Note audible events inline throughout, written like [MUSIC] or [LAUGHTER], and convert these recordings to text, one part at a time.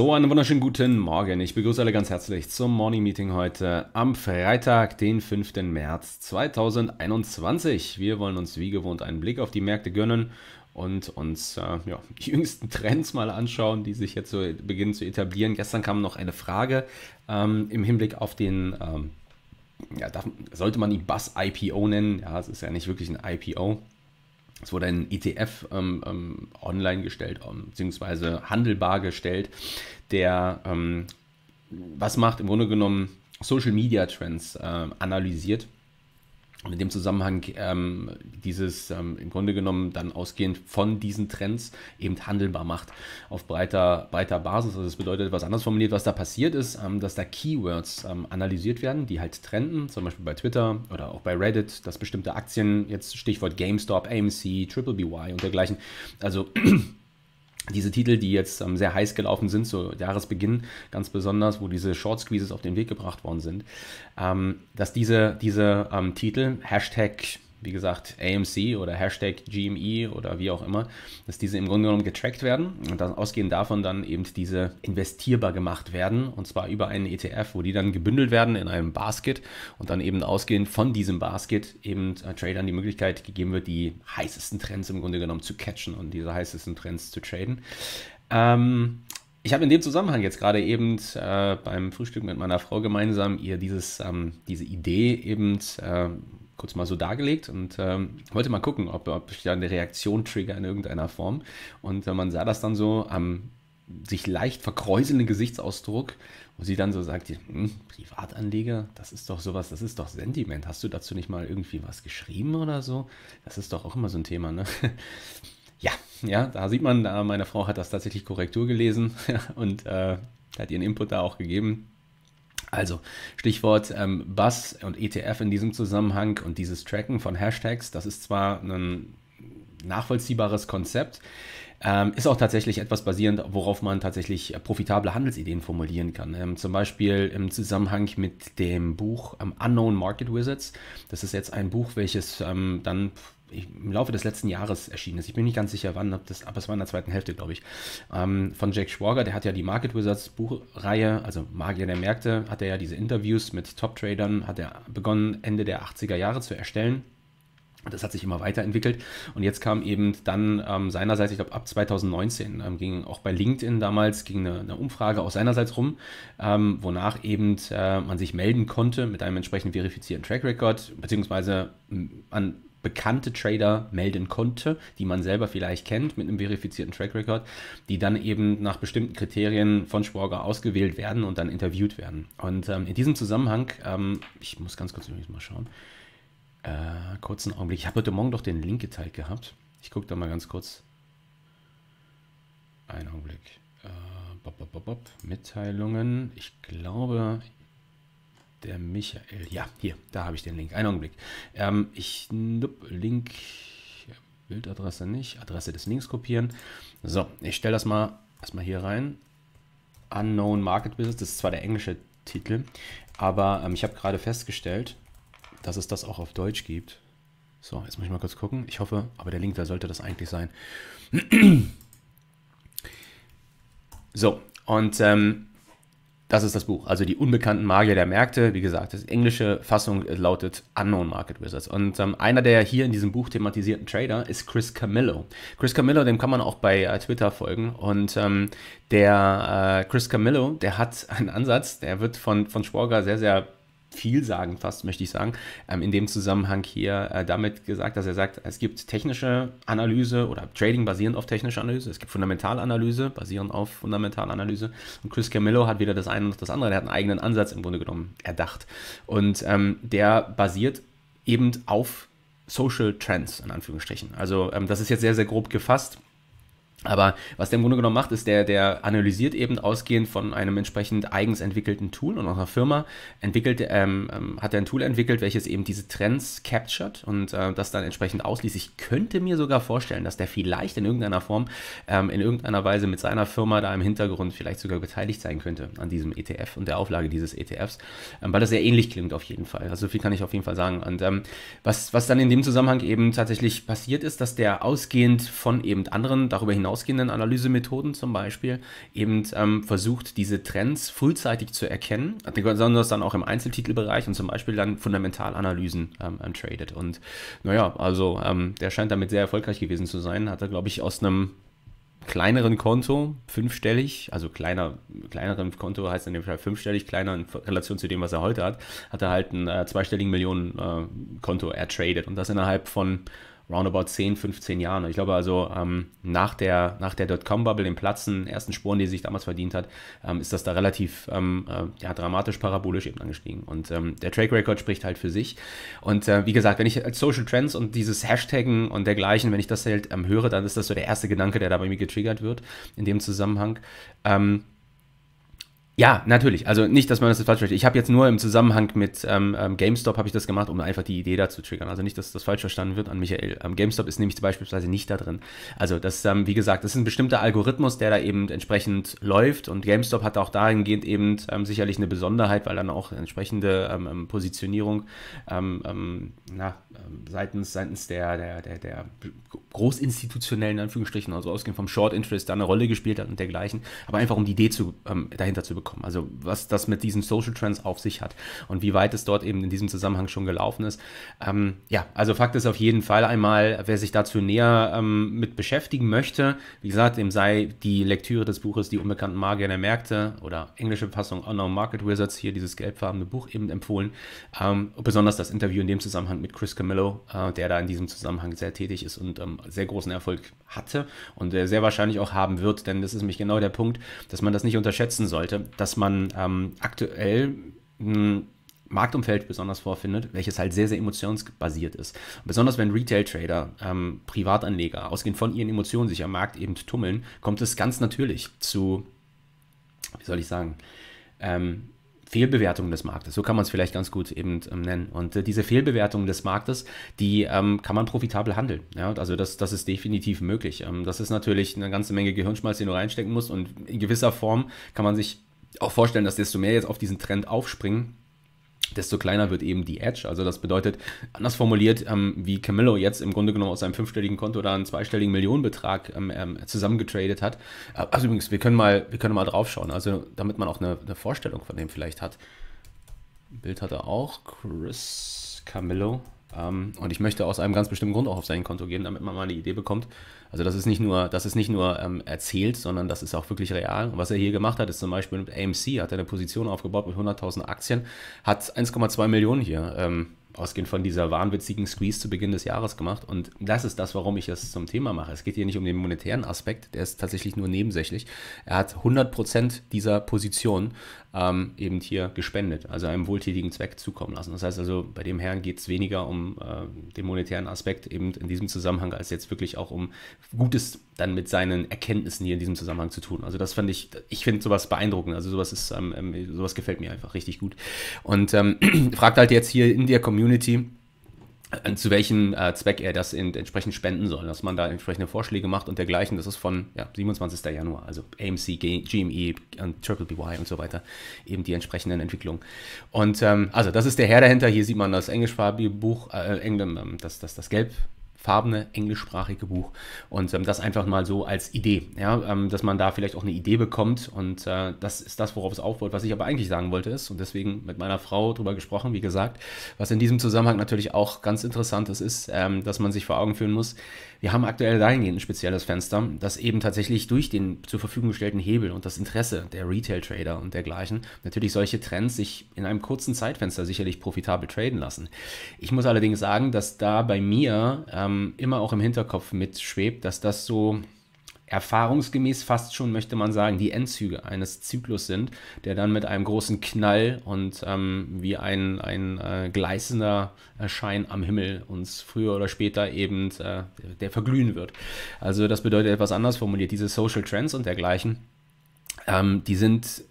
So, einen wunderschönen guten Morgen. Ich begrüße alle ganz herzlich zum Morning Meeting heute am Freitag, den 5. März 2021. Wir wollen uns wie gewohnt einen Blick auf die Märkte gönnen und uns äh, ja, die jüngsten Trends mal anschauen, die sich jetzt so beginnen zu etablieren. Gestern kam noch eine Frage ähm, im Hinblick auf den, ähm, ja, darf, sollte man ihn Bus IPO nennen? Ja, es ist ja nicht wirklich ein IPO. Es wurde ein ETF ähm, ähm, online gestellt, ähm, beziehungsweise handelbar gestellt, der ähm, was macht? Im Grunde genommen Social Media Trends äh, analysiert und in dem Zusammenhang ähm, dieses ähm, im Grunde genommen dann ausgehend von diesen Trends eben handelbar macht auf breiter, breiter Basis. Also das bedeutet etwas anderes formuliert, was da passiert ist, ähm, dass da Keywords ähm, analysiert werden, die halt trenden, zum Beispiel bei Twitter oder auch bei Reddit, dass bestimmte Aktien, jetzt Stichwort GameStop, AMC, Triple BY und dergleichen, also [CLEARS THROAT] diese Titel, die jetzt ähm, sehr heiß gelaufen sind, zu Jahresbeginn ganz besonders, wo diese Short Squeezes auf den Weg gebracht worden sind, ähm, dass diese, diese ähm, Titel, Hashtag wie gesagt, AMC oder Hashtag GME oder wie auch immer, dass diese im Grunde genommen getrackt werden und dann ausgehend davon dann eben diese investierbar gemacht werden und zwar über einen ETF, wo die dann gebündelt werden in einem Basket und dann eben ausgehend von diesem Basket eben äh, Tradern die Möglichkeit gegeben wird, die heißesten Trends im Grunde genommen zu catchen und diese heißesten Trends zu traden. Ähm, ich habe in dem Zusammenhang jetzt gerade eben äh, beim Frühstück mit meiner Frau gemeinsam ihr dieses, ähm, diese Idee eben äh, kurz mal so dargelegt und ähm, wollte mal gucken, ob, ob ich da eine Reaktion trigger in irgendeiner Form. Und äh, man sah das dann so am sich leicht verkräuselnden Gesichtsausdruck, wo sie dann so sagt, hm, Privatanleger, das ist doch sowas, das ist doch Sentiment. Hast du dazu nicht mal irgendwie was geschrieben oder so? Das ist doch auch immer so ein Thema, ne? [LAUGHS] Ja, ja, da sieht man, meine Frau hat das tatsächlich Korrektur gelesen [LAUGHS] und äh, hat ihren Input da auch gegeben. Also Stichwort ähm, Bus und ETF in diesem Zusammenhang und dieses Tracken von Hashtags, das ist zwar ein nachvollziehbares Konzept, ähm, ist auch tatsächlich etwas basierend, worauf man tatsächlich profitable Handelsideen formulieren kann. Ähm, zum Beispiel im Zusammenhang mit dem Buch ähm, Unknown Market Wizards. Das ist jetzt ein Buch, welches ähm, dann im Laufe des letzten Jahres erschienen ist. Ich bin nicht ganz sicher, wann, das, aber es war in der zweiten Hälfte, glaube ich. Ähm, von Jack Schwager, der hat ja die Market Wizards Buchreihe, also Magier der Märkte, hat er ja diese Interviews mit Top-Tradern, hat er begonnen, Ende der 80er Jahre zu erstellen. Das hat sich immer weiterentwickelt und jetzt kam eben dann ähm, seinerseits, ich glaube ab 2019, ähm, ging auch bei LinkedIn damals ging eine, eine Umfrage auch seinerseits rum, ähm, wonach eben äh, man sich melden konnte mit einem entsprechend verifizierten Track Record, beziehungsweise an bekannte Trader melden konnte, die man selber vielleicht kennt mit einem verifizierten Track Record, die dann eben nach bestimmten Kriterien von Sporger ausgewählt werden und dann interviewt werden. Und ähm, in diesem Zusammenhang, ähm, ich muss ganz kurz mal schauen, äh, kurzen Augenblick, ich habe heute Morgen doch den Link geteilt gehabt. Ich gucke da mal ganz kurz. Einen Augenblick. Äh, bop, bop, bop, Mitteilungen. Ich glaube, der Michael. Ja, hier, da habe ich den Link. Einen Augenblick. Ähm, ich Link, Bildadresse nicht, Adresse des Links kopieren. So, ich stelle das mal erstmal hier rein. Unknown Market Business, das ist zwar der englische Titel, aber ähm, ich habe gerade festgestellt, dass es das auch auf Deutsch gibt. So, jetzt muss ich mal kurz gucken. Ich hoffe, aber der Link, da sollte das eigentlich sein. [CLEARS THROAT] so, und ähm, das ist das Buch, also die unbekannten Magier der Märkte. Wie gesagt, die englische Fassung lautet Unknown Market Wizards. Und ähm, einer der hier in diesem Buch thematisierten Trader ist Chris Camillo. Chris Camillo, dem kann man auch bei äh, Twitter folgen. Und ähm, der äh, Chris Camillo, der hat einen Ansatz, der wird von, von Schwager sehr, sehr vielsagend fast, möchte ich sagen, ähm, in dem Zusammenhang hier äh, damit gesagt, dass er sagt, es gibt technische Analyse oder Trading basierend auf technischer Analyse, es gibt Fundamentalanalyse basierend auf Fundamentalanalyse und Chris Camillo hat weder das eine noch das andere, der hat einen eigenen Ansatz im Grunde genommen erdacht und ähm, der basiert eben auf Social Trends, in Anführungsstrichen. Also ähm, das ist jetzt sehr, sehr grob gefasst. Aber was der im Grunde genommen macht, ist, der, der analysiert eben ausgehend von einem entsprechend eigens entwickelten Tool und unserer Firma entwickelt, ähm, ähm, hat er ein Tool entwickelt, welches eben diese Trends captured und äh, das dann entsprechend ausliest. Ich könnte mir sogar vorstellen, dass der vielleicht in irgendeiner Form, ähm, in irgendeiner Weise mit seiner Firma da im Hintergrund vielleicht sogar beteiligt sein könnte an diesem ETF und der Auflage dieses ETFs, ähm, weil das sehr ähnlich klingt auf jeden Fall. Also so viel kann ich auf jeden Fall sagen. Und ähm, was, was dann in dem Zusammenhang eben tatsächlich passiert ist, dass der ausgehend von eben anderen darüber hinaus hinausgehenden Analysemethoden zum Beispiel eben ähm, versucht, diese Trends frühzeitig zu erkennen, besonders dann auch im Einzeltitelbereich und zum Beispiel dann Fundamentalanalysen ähm, tradet. Und naja, also ähm, der scheint damit sehr erfolgreich gewesen zu sein. Hat er, glaube ich, aus einem kleineren Konto, fünfstellig, also kleiner, kleineren Konto heißt in dem Fall fünfstellig, kleiner in Relation zu dem, was er heute hat, hat er halt ein äh, zweistelligen Millionen äh, Konto ertradet und das innerhalb von roundabout 10, 15 Jahren. Ich glaube also, ähm, nach der, nach der Dotcom-Bubble, den Platzen, ersten Spuren, die sich damals verdient hat, ähm, ist das da relativ ähm, äh, ja, dramatisch parabolisch eben angestiegen. Und ähm, der Track Record spricht halt für sich. Und äh, wie gesagt, wenn ich als Social Trends und dieses Hashtaggen und dergleichen, wenn ich das halt ähm, höre, dann ist das so der erste Gedanke, der da bei mir getriggert wird in dem Zusammenhang. Ähm, ja, natürlich. Also nicht, dass man das falsch versteht. Ich habe jetzt nur im Zusammenhang mit ähm, ähm, GameStop habe ich das gemacht, um einfach die Idee da zu triggern. Also nicht, dass das falsch verstanden wird an Michael. Ähm, GameStop ist nämlich beispielsweise nicht da drin. Also das, ähm, wie gesagt, das ist ein bestimmter Algorithmus, der da eben entsprechend läuft und GameStop hat auch dahingehend eben ähm, sicherlich eine Besonderheit, weil dann auch entsprechende ähm, Positionierung na, seitens, seitens der, der, der, der großinstitutionellen Anführungsstrichen, also ausgehend vom Short Interest, da eine Rolle gespielt hat und dergleichen. Aber einfach um die Idee zu, dahinter zu bekommen. Also was das mit diesen Social Trends auf sich hat und wie weit es dort eben in diesem Zusammenhang schon gelaufen ist. Ähm, ja, also Fakt ist auf jeden Fall einmal, wer sich dazu näher ähm, mit beschäftigen möchte, wie gesagt, dem sei die Lektüre des Buches Die unbekannten Magier der Märkte oder englische Fassung Unknown Market Wizards, hier dieses gelbfarbene Buch eben empfohlen. Ähm, besonders das Interview in dem Zusammenhang mit Chris Camillo, äh, der da in diesem Zusammenhang sehr tätig ist und ähm, sehr großen Erfolg hatte und der sehr wahrscheinlich auch haben wird, denn das ist nämlich genau der Punkt, dass man das nicht unterschätzen sollte dass man ähm, aktuell ein Marktumfeld besonders vorfindet, welches halt sehr, sehr emotionsbasiert ist. Besonders wenn Retail-Trader, ähm, Privatanleger, ausgehend von ihren Emotionen sich am Markt eben tummeln, kommt es ganz natürlich zu, wie soll ich sagen, ähm, Fehlbewertung des Marktes. So kann man es vielleicht ganz gut eben ähm, nennen. Und äh, diese Fehlbewertung des Marktes, die ähm, kann man profitabel handeln. Ja, also das, das ist definitiv möglich. Ähm, das ist natürlich eine ganze Menge Gehirnschmalz, den du reinstecken musst. Und in gewisser Form kann man sich auch vorstellen, dass desto mehr jetzt auf diesen Trend aufspringen, desto kleiner wird eben die Edge. Also das bedeutet, anders formuliert, ähm, wie Camillo jetzt im Grunde genommen aus seinem fünfstelligen Konto da einen zweistelligen Millionenbetrag ähm, ähm, zusammengetradet hat. Äh, also übrigens, wir können mal, wir können mal drauf schauen, also damit man auch eine, eine Vorstellung von dem vielleicht hat. Bild hat er auch, Chris Camillo. Ähm, und ich möchte aus einem ganz bestimmten Grund auch auf sein Konto gehen, damit man mal eine Idee bekommt. Also das ist nicht nur, das ist nicht nur ähm, erzählt, sondern das ist auch wirklich real. Und was er hier gemacht hat, ist zum Beispiel mit AMC, hat er eine Position aufgebaut mit 100.000 Aktien, hat 1,2 Millionen hier ähm, ausgehend von dieser wahnwitzigen Squeeze zu Beginn des Jahres gemacht. Und das ist das, warum ich das zum Thema mache. Es geht hier nicht um den monetären Aspekt, der ist tatsächlich nur nebensächlich. Er hat 100% dieser Position ähm, eben hier gespendet, also einem wohltätigen Zweck zukommen lassen. Das heißt also, bei dem Herrn geht es weniger um äh, den monetären Aspekt eben in diesem Zusammenhang, als jetzt wirklich auch um Gutes dann mit seinen Erkenntnissen hier in diesem Zusammenhang zu tun. Also das fand ich, ich finde sowas beeindruckend. Also sowas ist, ähm, ähm sowas gefällt mir einfach richtig gut. Und ähm, [CLEARS THROAT] fragt halt jetzt hier in der Community, zu welchem äh, Zweck er das in, entsprechend spenden soll, dass man da entsprechende Vorschläge macht und dergleichen. Das ist von ja, 27. Januar, also AMC, GME und Triple BY und so weiter, eben die entsprechenden Entwicklungen. Und ähm, also das ist der Herr dahinter. Hier sieht man das englischsprachige Buch, äh, England, ähm, das, das, das Gelb farbene englischsprachige Buch und ähm, das einfach mal so als Idee, ja, ähm, dass man da vielleicht auch eine Idee bekommt und äh, das ist das, worauf es aufbaut. Was ich aber eigentlich sagen wollte ist und deswegen mit meiner Frau drüber gesprochen, wie gesagt, was in diesem Zusammenhang natürlich auch ganz interessant ist, ist, ähm, dass man sich vor Augen führen muss, wir haben aktuell dahingehend ein spezielles Fenster, das eben tatsächlich durch den zur Verfügung gestellten Hebel und das Interesse der Retail-Trader und dergleichen natürlich solche Trends sich in einem kurzen Zeitfenster sicherlich profitabel traden lassen. Ich muss allerdings sagen, dass da bei mir ähm, immer auch im Hinterkopf mitschwebt, dass das so erfahrungsgemäß fast schon, möchte man sagen, die Endzüge eines Zyklus sind, der dann mit einem großen Knall und ähm, wie ein, ein äh, gleißender Schein am Himmel uns früher oder später eben äh, der verglühen wird. Also das bedeutet etwas anders formuliert, diese Social Trends und dergleichen, ähm, die sind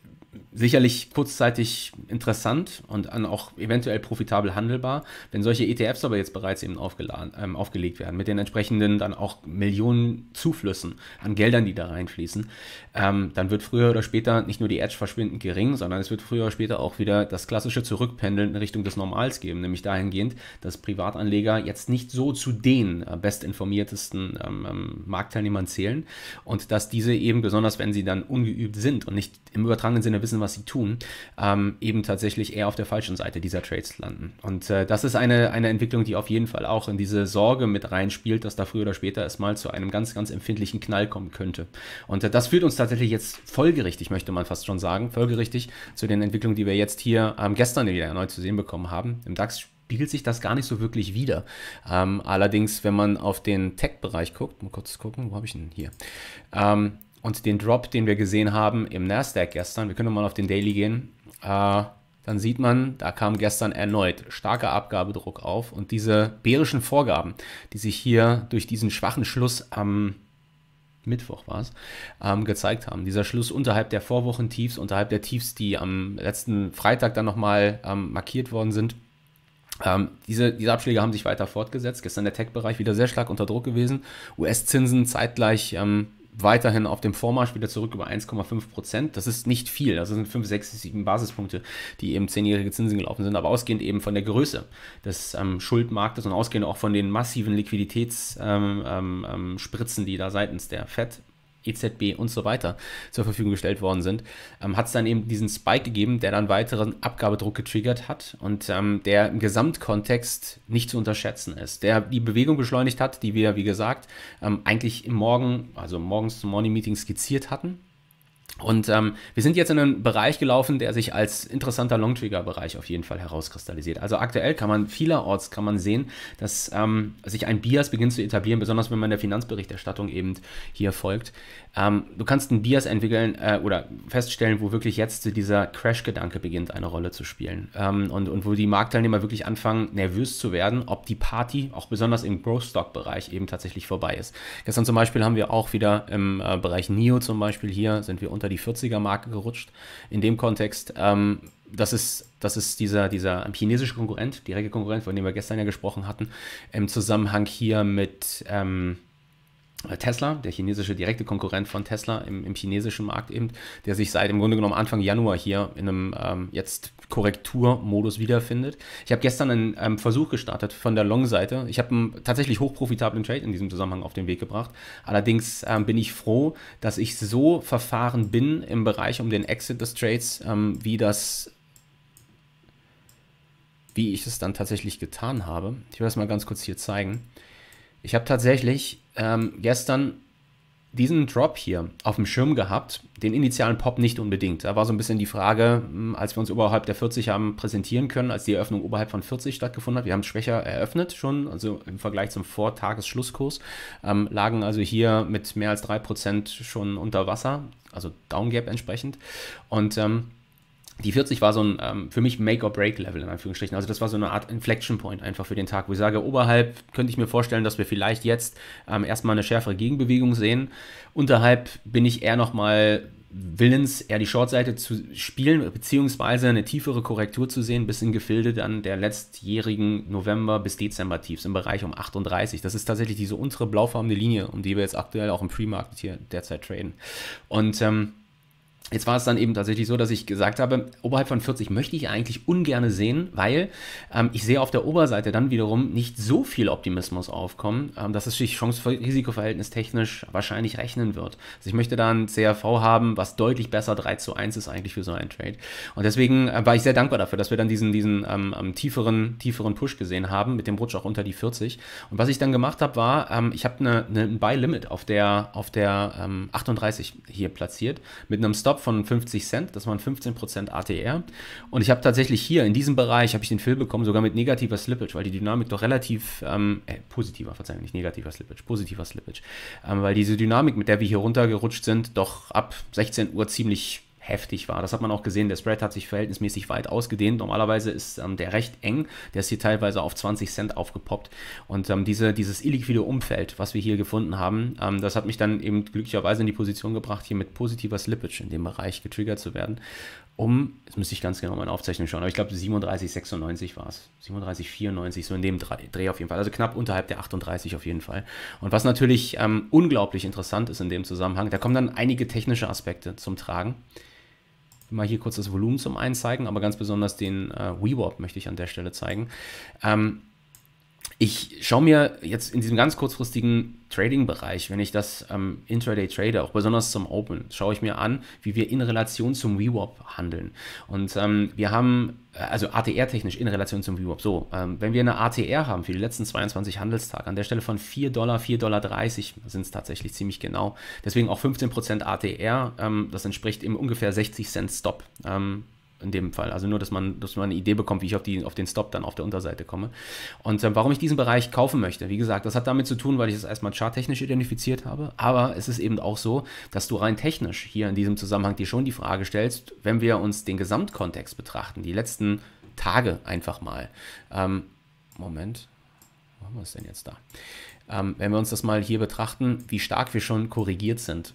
sicherlich kurzzeitig interessant und auch eventuell profitabel handelbar. Wenn solche ETFs aber jetzt bereits eben aufgeladen, ähm, aufgelegt werden, mit den entsprechenden dann auch Millionen Zuflüssen an Geldern, die da reinfließen, ähm, dann wird früher oder später nicht nur die Edge verschwindend gering, sondern es wird früher oder später auch wieder das klassische Zurückpendeln in Richtung des Normals geben, nämlich dahingehend, dass Privatanleger jetzt nicht so zu den äh, bestinformiertesten ähm, ähm Marktteilnehmern zählen und dass diese eben, besonders wenn sie dann ungeübt sind und nicht im übertragenen Sinne wissen, was sie tun, ähm, eben tatsächlich eher auf der falschen Seite dieser Trades landen. Und äh, das ist eine, eine Entwicklung, die auf jeden Fall auch in diese Sorge mit reinspielt, dass da früher oder später es mal zu einem ganz, ganz empfindlichen Knall kommen könnte. Und äh, das führt uns tatsächlich jetzt folgerichtig, möchte man fast schon sagen, folgerichtig zu den Entwicklungen, die wir jetzt hier ähm, gestern wieder erneut zu sehen bekommen haben. Im DAX spiegelt sich das gar nicht so wirklich wieder. Ähm, allerdings, wenn man auf den Tech-Bereich guckt, mal kurz gucken, wo habe ich ihn hier? Ähm, und den Drop, den wir gesehen haben im Nasdaq gestern, wir können mal auf den Daily gehen, äh, dann sieht man, da kam gestern erneut starker Abgabedruck auf und diese bärischen Vorgaben, die sich hier durch diesen schwachen Schluss am Mittwoch war es, ähm, gezeigt haben. Dieser Schluss unterhalb der Vorwochentiefs, unterhalb der Tiefs, die am letzten Freitag dann nochmal ähm, markiert worden sind. Ähm, diese, diese Abschläge haben sich weiter fortgesetzt. Gestern der Tech-Bereich wieder sehr stark unter Druck gewesen. US-Zinsen zeitgleich ähm, weiterhin auf dem Vormarsch wieder zurück über 1,5 Prozent. Das ist nicht viel. Das sind 5, 6, 7 Basispunkte, die eben zehnjährige Zinsen gelaufen sind. Aber ausgehend eben von der Größe des ähm, Schuldmarktes und ausgehend auch von den massiven Liquiditätsspritzen, ähm, ähm, die da seitens der FED EZB und so weiter zur Verfügung gestellt worden sind, ähm, hat es dann eben diesen Spike gegeben, der dann weiteren Abgabedruck getriggert hat und ähm, der im Gesamtkontext nicht zu unterschätzen ist, der die Bewegung beschleunigt hat, die wir, wie gesagt, ähm, eigentlich im Morgen, also morgens zum Morning Meeting skizziert hatten und ähm, wir sind jetzt in einen Bereich gelaufen, der sich als interessanter Long-Trigger-Bereich auf jeden Fall herauskristallisiert. Also aktuell kann man vielerorts kann man sehen, dass ähm, sich ein Bias beginnt zu etablieren, besonders wenn man der Finanzberichterstattung eben hier folgt. Ähm, du kannst ein Bias entwickeln äh, oder feststellen, wo wirklich jetzt dieser Crash-Gedanke beginnt, eine Rolle zu spielen. Ähm, und, und wo die Marktteilnehmer wirklich anfangen, nervös zu werden, ob die Party auch besonders im Growth-Stock-Bereich eben tatsächlich vorbei ist. Gestern zum Beispiel haben wir auch wieder im äh, Bereich NIO zum Beispiel hier, sind wir unter die 40er-Marke gerutscht. In dem Kontext, ähm, das ist, das ist dieser, dieser chinesische Konkurrent, direkte Konkurrent, von dem wir gestern ja gesprochen hatten, im Zusammenhang hier mit ähm, Tesla, der chinesische direkte Konkurrent von Tesla im, im, chinesischen Markt eben, der sich seit im Grunde genommen Anfang Januar hier in einem ähm, jetzt Korrekturmodus wiederfindet. Ich habe gestern einen ähm, Versuch gestartet von der Long-Seite. Ich habe einen tatsächlich hochprofitablen Trade in diesem Zusammenhang auf den Weg gebracht. Allerdings ähm, bin ich froh, dass ich so verfahren bin im Bereich um den Exit des Trades, ähm, wie das wie ich es dann tatsächlich getan habe. Ich will das mal ganz kurz hier zeigen. Ich habe tatsächlich ähm, gestern diesen Drop hier auf dem Schirm gehabt, den initialen Pop nicht unbedingt. Da war so ein bisschen die Frage, hm, als wir uns oberhalb der 40 haben präsentieren können, als die Eröffnung oberhalb von 40 stattgefunden hat. Wir haben schwächer eröffnet schon, also im Vergleich zum Vortagesschlusskurs, ähm, lagen also hier mit mehr als 3% schon unter Wasser, also Downgap entsprechend. Und ähm, die 40 war so ein ähm, für mich Make-or-Break-Level in Anführungsstrichen. Also das war so eine Art Inflection Point einfach für den Tag, wo ich sage, oberhalb könnte ich mir vorstellen, dass wir vielleicht jetzt ähm, erstmal eine schärfere Gegenbewegung sehen. Unterhalb bin ich eher nochmal willens, eher die Short-Seite zu spielen, beziehungsweise eine tiefere Korrektur zu sehen, bis in Gefilde dann der letztjährigen November bis Dezember Tiefs im Bereich um 38. Das ist tatsächlich diese untere blaufarbene Linie, um die wir jetzt aktuell auch im Pre-Market hier derzeit traden. Und ähm, Jetzt war es dann eben tatsächlich so, dass ich gesagt habe, oberhalb von 40 möchte ich eigentlich ungern sehen, weil ähm, ich sehe auf der Oberseite dann wiederum nicht so viel Optimismus aufkommen, ähm, dass es sich Chance-Risikoverhältnis technisch wahrscheinlich rechnen wird. Also ich möchte da ein CRV haben, was deutlich besser 3 zu 1 ist eigentlich für so einen Trade. Und deswegen äh, war ich sehr dankbar dafür, dass wir dann diesen, diesen ähm, ähm tieferen, tieferen Push gesehen haben, mit dem Rutsch auch unter die 40. Und was ich dann gemacht habe, war, ähm, ich habe eine, eine, ein Buy-Limit auf der, auf der 38 ähm, hier platziert, mit einem Stop von 50 Cent, das waren 15% ATR. Und ich habe tatsächlich hier in diesem Bereich, habe ich den Fill bekommen, sogar mit negativer Slippage, weil die Dynamik doch relativ, ähm, äh, positiver, Verzeihung, nicht negativer Slippage, positiver Slippage, ähm, weil diese Dynamik, mit der wir hier runtergerutscht sind, doch ab 16 Uhr ziemlich heftig war. Das hat man auch gesehen, der Spread hat sich verhältnismäßig weit ausgedehnt. Normalerweise ist ähm, der recht eng, der ist hier teilweise auf 20 Cent aufgepoppt. Und ähm, diese, dieses illiquide Umfeld, was wir hier gefunden haben, ähm, das hat mich dann eben glücklicherweise in die Position gebracht, hier mit positiver Slippage in dem Bereich getriggert zu werden um, jetzt müsste ich ganz genau meine Aufzeichnung schauen, aber ich glaube 37,96 war es. 37,94, so in dem Dreh auf jeden Fall. Also knapp unterhalb der 38 auf jeden Fall. Und was natürlich ähm, unglaublich interessant ist in dem Zusammenhang, da kommen dann einige technische Aspekte zum Tragen. Mal hier kurz das Volumen zum einen zeigen, aber ganz besonders den äh, WeWarp möchte ich an der Stelle zeigen. Ähm, ich schaue mir jetzt in diesem ganz kurzfristigen Trading-Bereich, wenn ich das ähm, Intraday trade, auch besonders zum Open, schaue ich mir an, wie wir in Relation zum VWAP handeln. Und ähm, wir haben, äh, also ATR-technisch in Relation zum VWAP, so, ähm, wenn wir eine ATR haben für die letzten 22 Handelstage, an der Stelle von 4 Dollar, 4,30 Dollar sind es tatsächlich ziemlich genau. Deswegen auch 15% ATR, ähm, das entspricht im ungefähr 60 Cent Stop. In dem Fall. Also nur, dass man, dass man eine Idee bekommt, wie ich auf, die, auf den Stop dann auf der Unterseite komme. Und äh, warum ich diesen Bereich kaufen möchte, wie gesagt, das hat damit zu tun, weil ich es erstmal charttechnisch identifiziert habe. Aber es ist eben auch so, dass du rein technisch hier in diesem Zusammenhang dir schon die Frage stellst, wenn wir uns den Gesamtkontext betrachten, die letzten Tage einfach mal. Ähm, Moment, wo haben wir es denn jetzt da? Ähm, wenn wir uns das mal hier betrachten, wie stark wir schon korrigiert sind.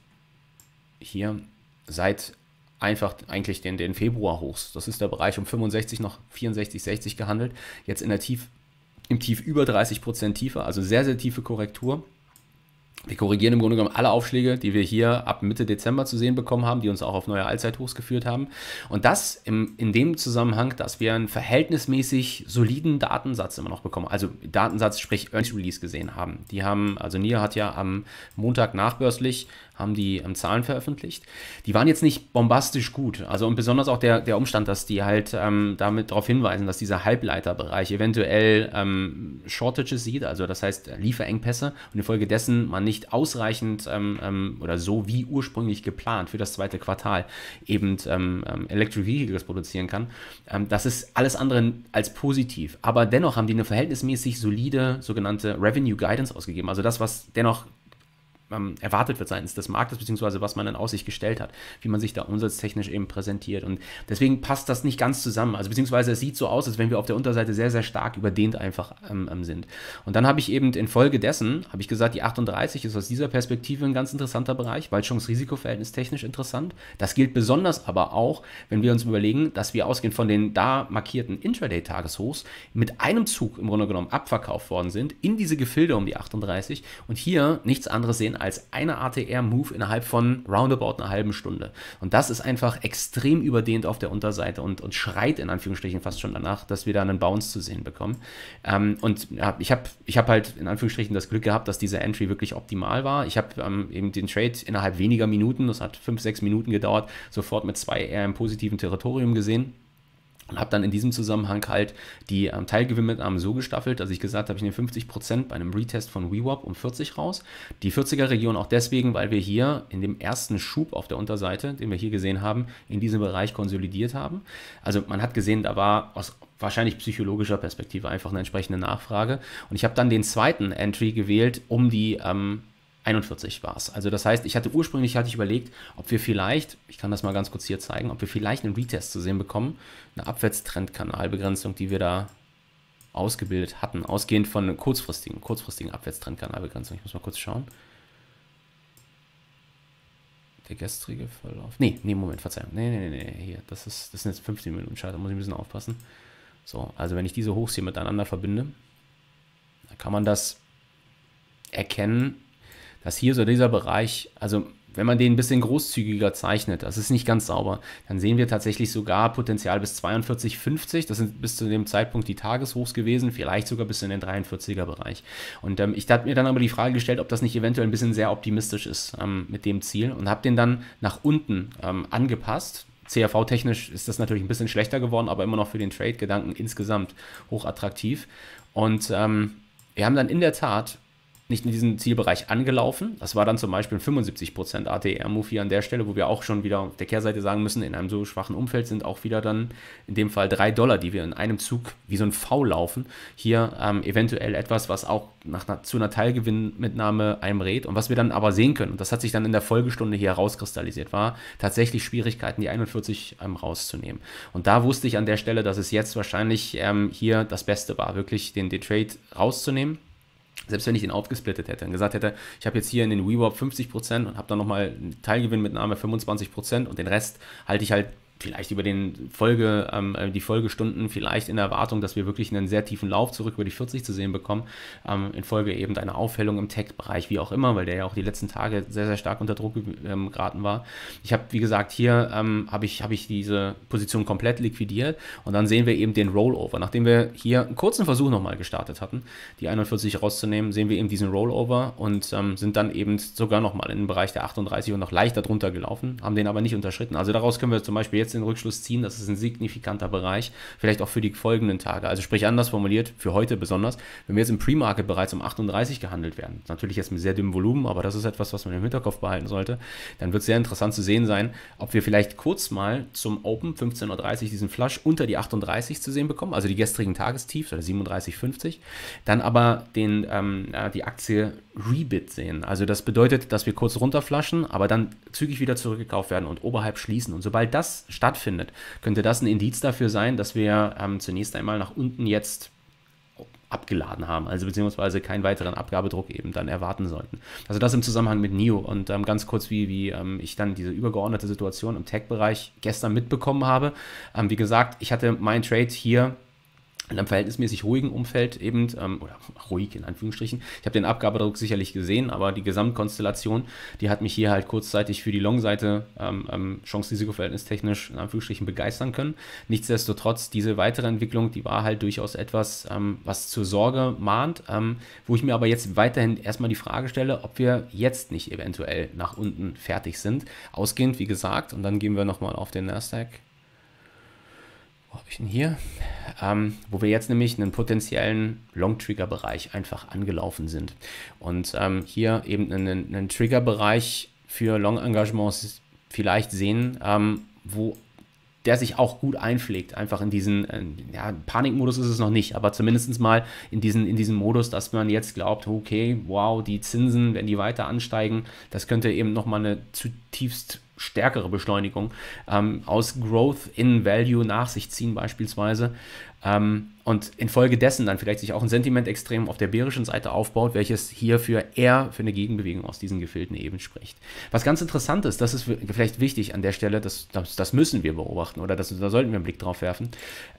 Hier seit einfach eigentlich den, den Februar hochs. Das ist der Bereich um 65 noch 64, 60 gehandelt. Jetzt in der Tief, im Tief über 30 Prozent tiefer, also sehr, sehr tiefe Korrektur. Wir korrigieren im Grunde genommen alle Aufschläge, die wir hier ab Mitte Dezember zu sehen bekommen haben, die uns auch auf neue Allzeithochs geführt haben. Und das im, in dem Zusammenhang, dass wir einen verhältnismäßig soliden Datensatz immer noch bekommen. Also Datensatz, sprich Earnings Release gesehen haben. Die haben, also NIA hat ja am Montag nachbörslich haben die ähm, Zahlen veröffentlicht. Die waren jetzt nicht bombastisch gut. Also und besonders auch der, der Umstand, dass die halt ähm, damit darauf hinweisen, dass dieser Halbleiterbereich eventuell ähm, Shortages sieht, also das heißt Lieferengpässe und infolgedessen man nicht ausreichend ähm, ähm, oder so wie ursprünglich geplant für das zweite Quartal eben ähm, Electric Vehicles produzieren kann. das ist alles andere als positiv. Aber dennoch haben die eine verhältnismäßig solide sogenannte Revenue Guidance ausgegeben. Also das, was dennoch ähm, erwartet wird seitens des Marktes, beziehungsweise was man in Aussicht gestellt hat, wie man sich da umsatztechnisch eben präsentiert. Und deswegen passt das nicht ganz zusammen. Also beziehungsweise es sieht so aus, als wenn wir auf der Unterseite sehr, sehr stark überdehnt einfach ähm, ähm sind. Und dann habe ich eben infolgedessen, habe ich gesagt, die 38 ist aus dieser Perspektive ein ganz interessanter Bereich, weil Chance-Risiko-Verhältnis technisch interessant. Das gilt besonders aber auch, wenn wir uns überlegen, dass wir ausgehend von den da markierten Intraday-Tageshochs mit einem Zug im Grunde genommen abverkauft worden sind in diese Gefilde um die 38 und hier nichts anderes sehen als eine ATR-Move innerhalb von roundabout einer halben Stunde. Und das ist einfach extrem überdehnt auf der Unterseite und, und schreit in Anführungsstrichen fast schon danach, dass wir da einen Bounce zu sehen bekommen. Ähm, und ja, ich habe ich hab halt in Anführungsstrichen das Glück gehabt, dass diese Entry wirklich optimal war. Ich habe ähm, eben den Trade innerhalb weniger Minuten, das hat fünf, sechs Minuten gedauert, sofort mit zwei eher im positiven Territorium gesehen und habe dann in diesem Zusammenhang halt die ähm, Teilgewinnmitnahmen so gestaffelt, dass ich gesagt habe, ich nehme 50% bei einem Retest von WeWap um 40 raus. Die 40er Region auch deswegen, weil wir hier in dem ersten Schub auf der Unterseite, den wir hier gesehen haben, in diesem Bereich konsolidiert haben. Also man hat gesehen, da war aus wahrscheinlich psychologischer Perspektive einfach eine entsprechende Nachfrage. Und ich habe dann den zweiten Entry gewählt, um die ähm, 41 war es. Also das heißt, ich hatte ursprünglich hatte ich überlegt, ob wir vielleicht, ich kann das mal ganz kurz hier zeigen, ob wir vielleicht einen Retest zu sehen bekommen, eine Abwärtstrendkanalbegrenzung, die wir da ausgebildet hatten, ausgehend von kurzfristigen, kurzfristigen Abwärtstrendkanalbegrenzung. Ich muss mal kurz schauen. Der gestrige Verlauf. Nee, nee, Moment, Verzeihung. Nee, nee, nee, nee, hier, das ist, das sind jetzt 15 Minuten, schade, da muss ich ein bisschen aufpassen. So, also wenn ich diese Hochs hier miteinander verbinde, dann kann man das erkennen, dass hier so dieser Bereich, also wenn man den ein bisschen großzügiger zeichnet, das ist nicht ganz sauber, dann sehen wir tatsächlich sogar Potenzial bis 42,50. Das sind bis zu dem Zeitpunkt die Tageshochs gewesen, vielleicht sogar bis in den 43er Bereich. Und ähm, ich habe mir dann aber die Frage gestellt, ob das nicht eventuell ein bisschen sehr optimistisch ist ähm, mit dem Ziel und habe den dann nach unten ähm, angepasst. CRV-technisch ist das natürlich ein bisschen schlechter geworden, aber immer noch für den Trade-Gedanken insgesamt hochattraktiv. Und ähm, wir haben dann in der Tat nicht in diesen Zielbereich angelaufen. Das war dann zum Beispiel ein 75% ATR-Move hier an der Stelle, wo wir auch schon wieder auf der Kehrseite sagen müssen, in einem so schwachen Umfeld sind auch wieder dann in dem Fall 3 Dollar, die wir in einem Zug wie so ein V laufen. Hier ähm, eventuell etwas, was auch nach einer, zu einer Teilgewinnmitnahme einrät und was wir dann aber sehen können, und das hat sich dann in der Folgestunde hier herauskristallisiert, war tatsächlich Schwierigkeiten, die 41 ähm, rauszunehmen. Und da wusste ich an der Stelle, dass es jetzt wahrscheinlich ähm, hier das Beste war, wirklich den Day-Trade rauszunehmen selbst wenn ich den aufgesplittet hätte und gesagt hätte, ich habe jetzt hier in den WeWork 50% und habe dann nochmal einen Teilgewinn mit Name 25% und den Rest halte ich halt vielleicht über den Folge, ähm, äh, die Folgestunden vielleicht in der Erwartung, dass wir wirklich einen sehr tiefen Lauf zurück über die 40 zu sehen bekommen, ähm, infolge eben einer Aufhellung im Tech-Bereich, wie auch immer, weil der ja auch die letzten Tage sehr, sehr stark unter Druck ähm, geraten war. Ich habe, wie gesagt, hier ähm, habe ich, hab ich diese Position komplett liquidiert und dann sehen wir eben den Rollover. Nachdem wir hier einen kurzen Versuch nochmal gestartet hatten, die 41 rauszunehmen, sehen wir eben diesen Rollover und ähm, sind dann eben sogar nochmal in den Bereich der 38 und noch leicht darunter gelaufen, haben den aber nicht unterschritten. Also daraus können wir zum Beispiel jetzt den Rückschluss ziehen, das ist ein signifikanter Bereich, vielleicht auch für die folgenden Tage. Also sprich anders formuliert, für heute besonders, wenn wir jetzt im Pre-Market bereits um 38 gehandelt werden, natürlich jetzt mit sehr dünnem Volumen, aber das ist etwas, was man im Hinterkopf behalten sollte, dann wird es sehr interessant zu sehen sein, ob wir vielleicht kurz mal zum Open 15.30 Uhr diesen Flush unter die 38 zu sehen bekommen, also die gestrigen Tagestiefs oder 37,50, dann aber den, ähm, die Aktie Rebit sehen. Also das bedeutet, dass wir kurz runterflaschen, aber dann zügig wieder zurückgekauft werden und oberhalb schließen. Und sobald das stattfindet, könnte das ein Indiz dafür sein, dass wir ähm, zunächst einmal nach unten jetzt abgeladen haben, also beziehungsweise keinen weiteren Abgabedruck eben dann erwarten sollten. Also das im Zusammenhang mit NIO und ähm, ganz kurz, wie, wie ähm, ich dann diese übergeordnete Situation im Tech-Bereich gestern mitbekommen habe. Ähm, wie gesagt, ich hatte meinen Trade hier in einem verhältnismäßig ruhigen Umfeld eben, ähm, oder [LAUGHS] ruhig in Anführungsstrichen. Ich habe den Abgabedruck sicherlich gesehen, aber die Gesamtkonstellation, die hat mich hier halt kurzzeitig für die Long-Seite ähm, ähm, Chance-Risiko-Verhältnis technisch in Anführungsstrichen begeistern können. Nichtsdestotrotz, diese weitere Entwicklung, die war halt durchaus etwas, ähm, was zur Sorge mahnt, ähm, wo ich mir aber jetzt weiterhin erstmal die Frage stelle, ob wir jetzt nicht eventuell nach unten fertig sind. Ausgehend, wie gesagt, und dann gehen wir nochmal auf den Nasdaq wo habe ich denn hier? Ähm, wo wir jetzt nämlich einen potenziellen Long-Trigger-Bereich einfach angelaufen sind. Und ähm, hier eben einen, einen Trigger-Bereich für Long-Engagements vielleicht sehen, ähm, wo der sich auch gut einpflegt, einfach in diesen, äh, ja, Panikmodus ist es noch nicht, aber zumindest mal in diesen, in diesen Modus, dass man jetzt glaubt, okay, wow, die Zinsen, wenn die weiter ansteigen, das könnte eben nochmal eine zutiefst stärkere Beschleunigung ähm, aus Growth in Value nach sich ziehen beispielsweise ähm, und infolgedessen dann vielleicht sich auch ein Sentiment extrem auf der bärischen Seite aufbaut, welches hier für eher für eine Gegenbewegung aus diesen Gefilden eben spricht. Was ganz interessant ist, das ist vielleicht wichtig an der Stelle, das, das, das müssen wir beobachten oder das, da sollten wir einen Blick drauf werfen.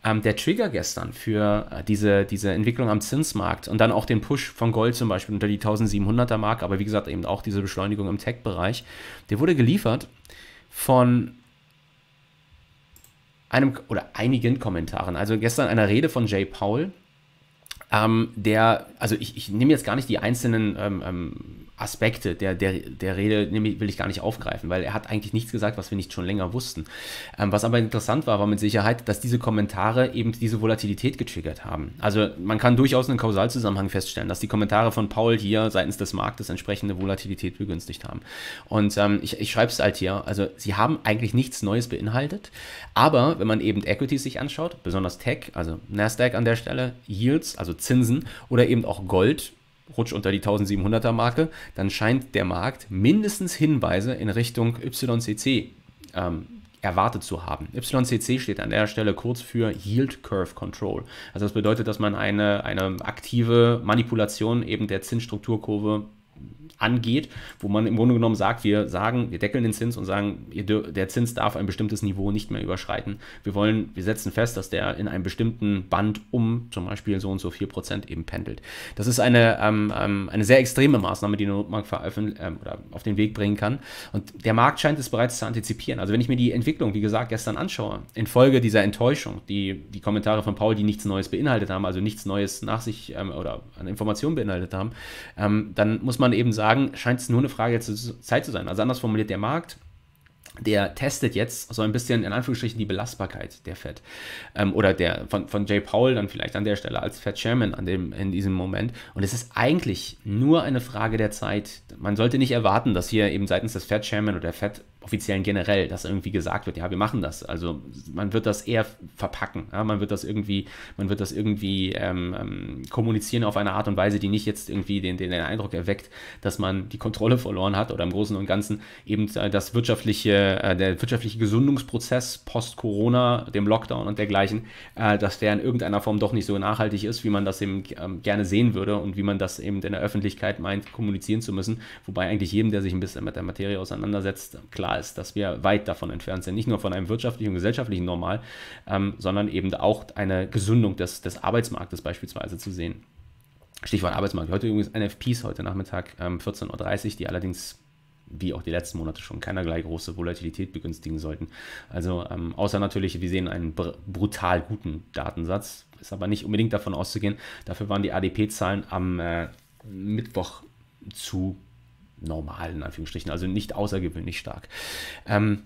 Ähm, der Trigger gestern für äh, diese, diese Entwicklung am Zinsmarkt und dann auch den Push von Gold zum Beispiel unter die 1700er Mark, aber wie gesagt eben auch diese Beschleunigung im Tech-Bereich, der wurde geliefert von einem oder einigen Kommentaren. Also gestern einer Rede von Jay Paul, ähm, der, also ich, ich nehme jetzt gar nicht die einzelnen ähm, ähm Aspekte der, der, der Rede will ich gar nicht aufgreifen, weil er hat eigentlich nichts gesagt, was wir nicht schon länger wussten. Ähm, was aber interessant war, war mit Sicherheit, dass diese Kommentare eben diese Volatilität getriggert haben. Also man kann durchaus einen Kausalzusammenhang feststellen, dass die Kommentare von Paul hier seitens des Marktes entsprechende Volatilität begünstigt haben. Und ähm, ich, ich schreibe es halt hier, also sie haben eigentlich nichts Neues beinhaltet, aber wenn man eben Equities sich anschaut, besonders Tech, also Nasdaq an der Stelle, Yields, also Zinsen oder eben auch Gold, rutscht unter die 1700er Marke, dann scheint der Markt mindestens Hinweise in Richtung YCC ähm, erwartet zu haben. YCC steht an der Stelle kurz für Yield Curve Control. Also das bedeutet, dass man eine, eine aktive Manipulation eben der Zinsstrukturkurve angeht, wo man im Grunde genommen sagt, wir sagen, wir deckeln den Zins und sagen, der Zins darf ein bestimmtes Niveau nicht mehr überschreiten. Wir wollen, wir setzen fest, dass der in einem bestimmten Band um zum Beispiel so und so 4% eben pendelt. Das ist eine, ähm, ähm, eine sehr extreme Maßnahme, die eine Notbank ähm, oder auf den Weg bringen kann. Und der Markt scheint es bereits zu antizipieren. Also wenn ich mir die Entwicklung, wie gesagt, gestern anschaue, infolge dieser Enttäuschung, die, die Kommentare von Paul, die nichts Neues beinhaltet haben, also nichts Neues nach sich ähm, oder an Informationen beinhaltet haben, ähm, dann muss man eben sagen, sagen, scheint es nur eine Frage der Zeit zu sein. Also anders formuliert der Markt der testet jetzt so ein bisschen in Anführungsstrichen die Belastbarkeit der Fed ähm, oder der von, von Jay Powell dann vielleicht an der Stelle als Fed Chairman an dem, in diesem Moment. Und es ist eigentlich nur eine Frage der Zeit. Man sollte nicht erwarten, dass hier eben seitens des Fed Chairman oder der Fed offiziellen generell, dass irgendwie gesagt wird, ja, wir machen das. Also man wird das eher verpacken, ja? man wird das irgendwie, man wird das irgendwie ähm, ähm, kommunizieren auf eine Art und Weise, die nicht jetzt irgendwie den, den, den, Eindruck erweckt, dass man die Kontrolle verloren hat oder im Großen und Ganzen eben äh, das wirtschaftliche, äh, der wirtschaftliche Gesundungsprozess post-Corona, dem Lockdown und dergleichen, äh, dass der in irgendeiner Form doch nicht so nachhaltig ist, wie man das eben ähm, gerne sehen würde und wie man das eben in der Öffentlichkeit meint, kommunizieren zu müssen. Wobei eigentlich jedem, der sich ein bisschen mit der Materie auseinandersetzt, klar ist, dass wir weit davon entfernt sind, nicht nur von einem wirtschaftlichen und gesellschaftlichen Normal, ähm, sondern eben auch eine Gesundung des, des Arbeitsmarktes beispielsweise zu sehen. Stichwort Arbeitsmarkt. Heute übrigens NFPs heute Nachmittag ähm, 14.30 Uhr, die allerdings wie auch die letzten Monate schon keinerlei große Volatilität begünstigen sollten. Also ähm, außer natürlich, wir sehen einen br brutal guten Datensatz, ist aber nicht unbedingt davon auszugehen. Dafür waren die ADP-Zahlen am äh, Mittwoch zu normal, in Anführungsstrichen, also nicht außergewöhnlich stark. Ähm,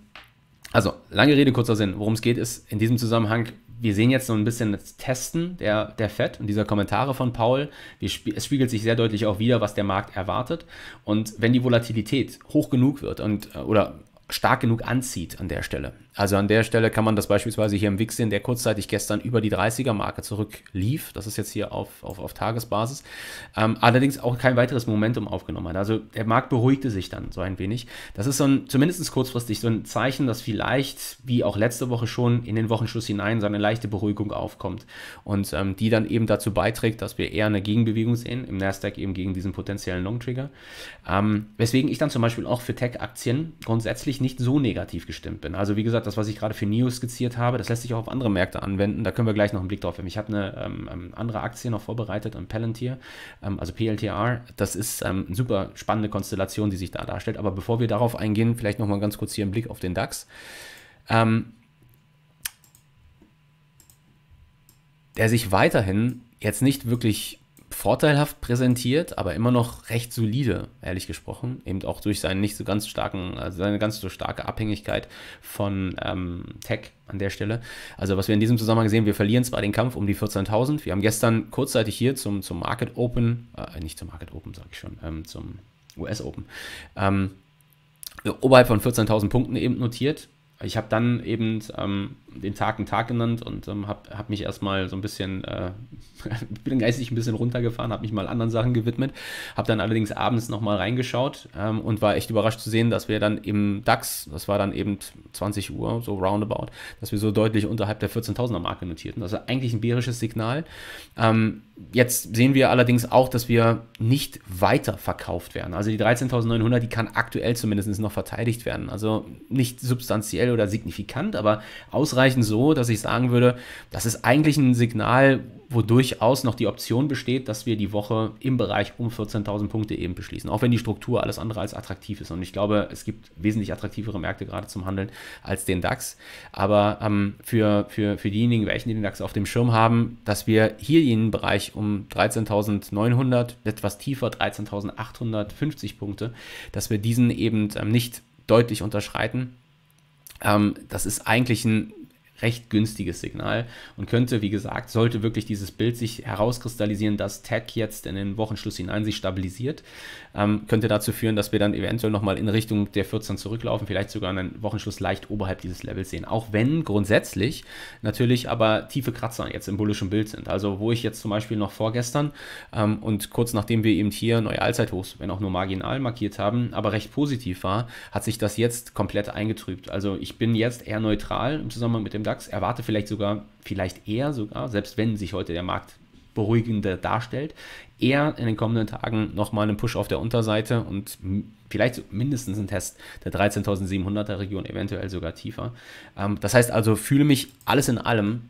also, lange Rede, kurzer Sinn. Worum es geht, ist in diesem Zusammenhang, wir sehen jetzt so ein bisschen das Testen der, der FED und dieser Kommentare von Paul. es spiegelt sich sehr deutlich auch wieder, was der Markt erwartet. Und wenn die Volatilität hoch genug wird und, äh, oder stark genug anzieht an der Stelle. Also an der Stelle kann man das beispielsweise hier im WIX sehen, der kurzzeitig gestern über die 30er-Marke zurücklief. Das ist jetzt hier auf, auf, auf Tagesbasis. Ähm, allerdings auch kein weiteres Momentum aufgenommen hat. Also der Markt beruhigte sich dann so ein wenig. Das ist so ein, zumindest kurzfristig so ein Zeichen, dass vielleicht, wie auch letzte Woche schon, in den Wochenschluss hinein so eine leichte Beruhigung aufkommt. Und ähm, die dann eben dazu beiträgt, dass wir eher eine Gegenbewegung sehen, im Nasdaq eben gegen diesen potenziellen Long-Trigger. Ähm, weswegen ich dann zum Beispiel auch für Tech-Aktien grundsätzlich ich nicht so negativ gestimmt bin. Also wie gesagt, das, was ich gerade für NIO skizziert habe, das lässt sich auch auf andere Märkte anwenden. Da können wir gleich noch einen Blick drauf haben. Ich habe eine ähm, ähm andere Aktie noch vorbereitet, ein Palantir, ähm, also PLTR. Das ist ähm, eine super spannende Konstellation, die sich da darstellt. Aber bevor wir darauf eingehen, vielleicht noch mal ganz kurz hier einen Blick auf den DAX. Ähm, der sich weiterhin jetzt nicht wirklich vorteilhaft präsentiert, aber immer noch recht solide, ehrlich gesprochen. Eben auch durch seinen nicht so ganz starken, also seine ganz so starke Abhängigkeit von ähm, Tech an der Stelle. Also was wir in diesem Zusammenhang sehen, wir verlieren zwar den Kampf um die 14.000. Wir haben gestern kurzzeitig hier zum, zum Market Open, äh, nicht zum Market Open, sage ich schon, ähm, zum US Open, ähm, oberhalb von 14.000 Punkten eben notiert ich habe dann eben ähm, den Tag einen Tag genannt und ähm, habe hab mich erstmal so ein bisschen, äh, [LAUGHS] bin geistig ein bisschen runtergefahren, habe mich mal anderen Sachen gewidmet, habe dann allerdings abends nochmal reingeschaut ähm, und war echt überrascht zu sehen, dass wir dann im DAX, das war dann eben 20 Uhr, so roundabout, dass wir so deutlich unterhalb der 14.000er Marke notierten. Also eigentlich ein bärisches Signal. Ähm, jetzt sehen wir allerdings auch, dass wir nicht weiter verkauft werden. Also die 13.900, die kann aktuell zumindest noch verteidigt werden. Also nicht substanziell oder signifikant, aber ausreichend so, dass ich sagen würde, das ist eigentlich ein Signal, wo durchaus noch die Option besteht, dass wir die Woche im Bereich um 14.000 Punkte eben beschließen, auch wenn die Struktur alles andere als attraktiv ist. Und ich glaube, es gibt wesentlich attraktivere Märkte gerade zum Handeln als den DAX. Aber ähm, für, für, für diejenigen, welche den DAX auf dem Schirm haben, dass wir hier in Bereich um 13.900, etwas tiefer 13.850 Punkte, dass wir diesen eben ähm, nicht deutlich unterschreiten. Ähm, das ist eigentlich ein recht günstiges Signal und könnte, wie gesagt, sollte wirklich dieses Bild sich herauskristallisieren, dass Tech jetzt in den Wochenschluss hinein sich stabilisiert, ähm, könnte dazu führen, dass wir dann eventuell nochmal in Richtung der 14 zurücklaufen, vielleicht sogar einen Wochenschluss leicht oberhalb dieses Levels sehen. Auch wenn grundsätzlich natürlich aber tiefe Kratzer jetzt im bullischen Bild sind. Also wo ich jetzt zum Beispiel noch vorgestern ähm, und kurz nachdem wir eben hier neue Allzeithochs, wenn auch nur marginal markiert haben, aber recht positiv war, hat sich das jetzt komplett eingetrübt. Also ich bin jetzt eher neutral im Zusammenhang mit dem DAX, erwarte vielleicht sogar, vielleicht eher sogar, selbst wenn sich heute der Markt beruhigender darstellt, eher in den kommenden Tagen nochmal einen Push auf der Unterseite und vielleicht mindestens einen Test der 13.700er Region, eventuell sogar tiefer. Ähm, das heißt also, fühle mich alles in allem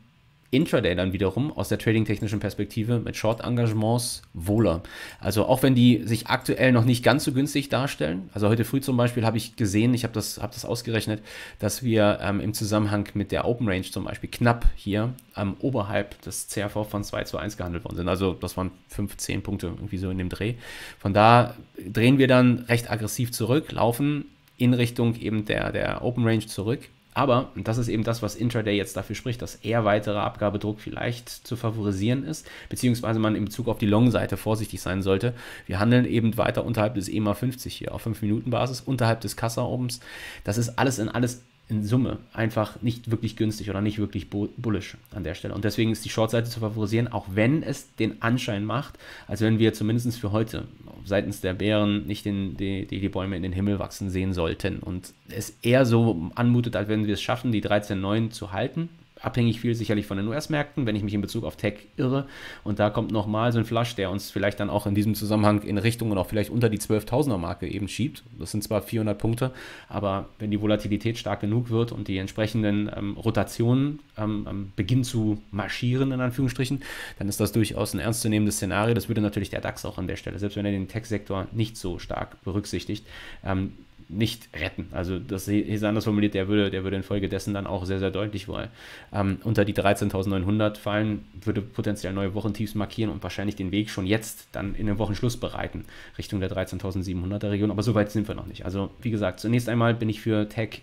Intraday dann wiederum aus der trading-technischen Perspektive mit Short-Engagements wohler. Also auch wenn die sich aktuell noch nicht ganz so günstig darstellen. Also heute früh zum Beispiel habe ich gesehen, ich habe das, hab das ausgerechnet, dass wir ähm, im Zusammenhang mit der Open Range zum Beispiel knapp hier ähm, oberhalb des CRV von 2 zu 1 gehandelt worden sind. Also das waren 15 Punkte irgendwie so in dem Dreh. Von da drehen wir dann recht aggressiv zurück, laufen in Richtung eben der, der Open Range zurück. Aber, und das ist eben das, was Intraday jetzt dafür spricht, dass eher weiterer Abgabedruck vielleicht zu favorisieren ist, beziehungsweise man in Bezug auf die Long-Seite vorsichtig sein sollte. Wir handeln eben weiter unterhalb des EMA 50 hier auf 5-Minuten-Basis, unterhalb des Kassa-Obens. Das ist alles in alles in Summe einfach nicht wirklich günstig oder nicht wirklich bullish an der Stelle. Und deswegen ist die Short-Seite zu favorisieren, auch wenn es den Anschein macht, als wenn wir zumindest für heute seitens der Bären nicht den, die, die, die Bäume in den Himmel wachsen sehen sollten. Und es eher so anmutet, als wenn wir es schaffen, die 13,9 zu halten abhängig viel sicherlich von den US-Märkten, wenn ich mich in Bezug auf Tech irre. Und da kommt nochmal so ein Flush, der uns vielleicht dann auch in diesem Zusammenhang in Richtung und auch vielleicht unter die 12.000er Marke eben schiebt. Das sind zwar 400 Punkte, aber wenn die Volatilität stark genug wird und die entsprechenden ähm, Rotationen ähm, ähm, beginnen zu marschieren, in Anführungsstrichen, dann ist das durchaus ein ernstzunehmendes Szenario. Das würde natürlich der DAX auch an der Stelle, selbst wenn er den Tech-Sektor nicht so stark berücksichtigt, ähm, nicht retten. Also das ist anders formuliert, der würde, der würde infolgedessen dann auch sehr, sehr deutlich wohl ähm, unter die 13.900 fallen, würde potenziell neue Wochentiefs markieren und wahrscheinlich den Weg schon jetzt dann in den Wochenschluss bereiten, Richtung der 13.700er Region. Aber so weit sind wir noch nicht. Also wie gesagt, zunächst einmal bin ich für Tech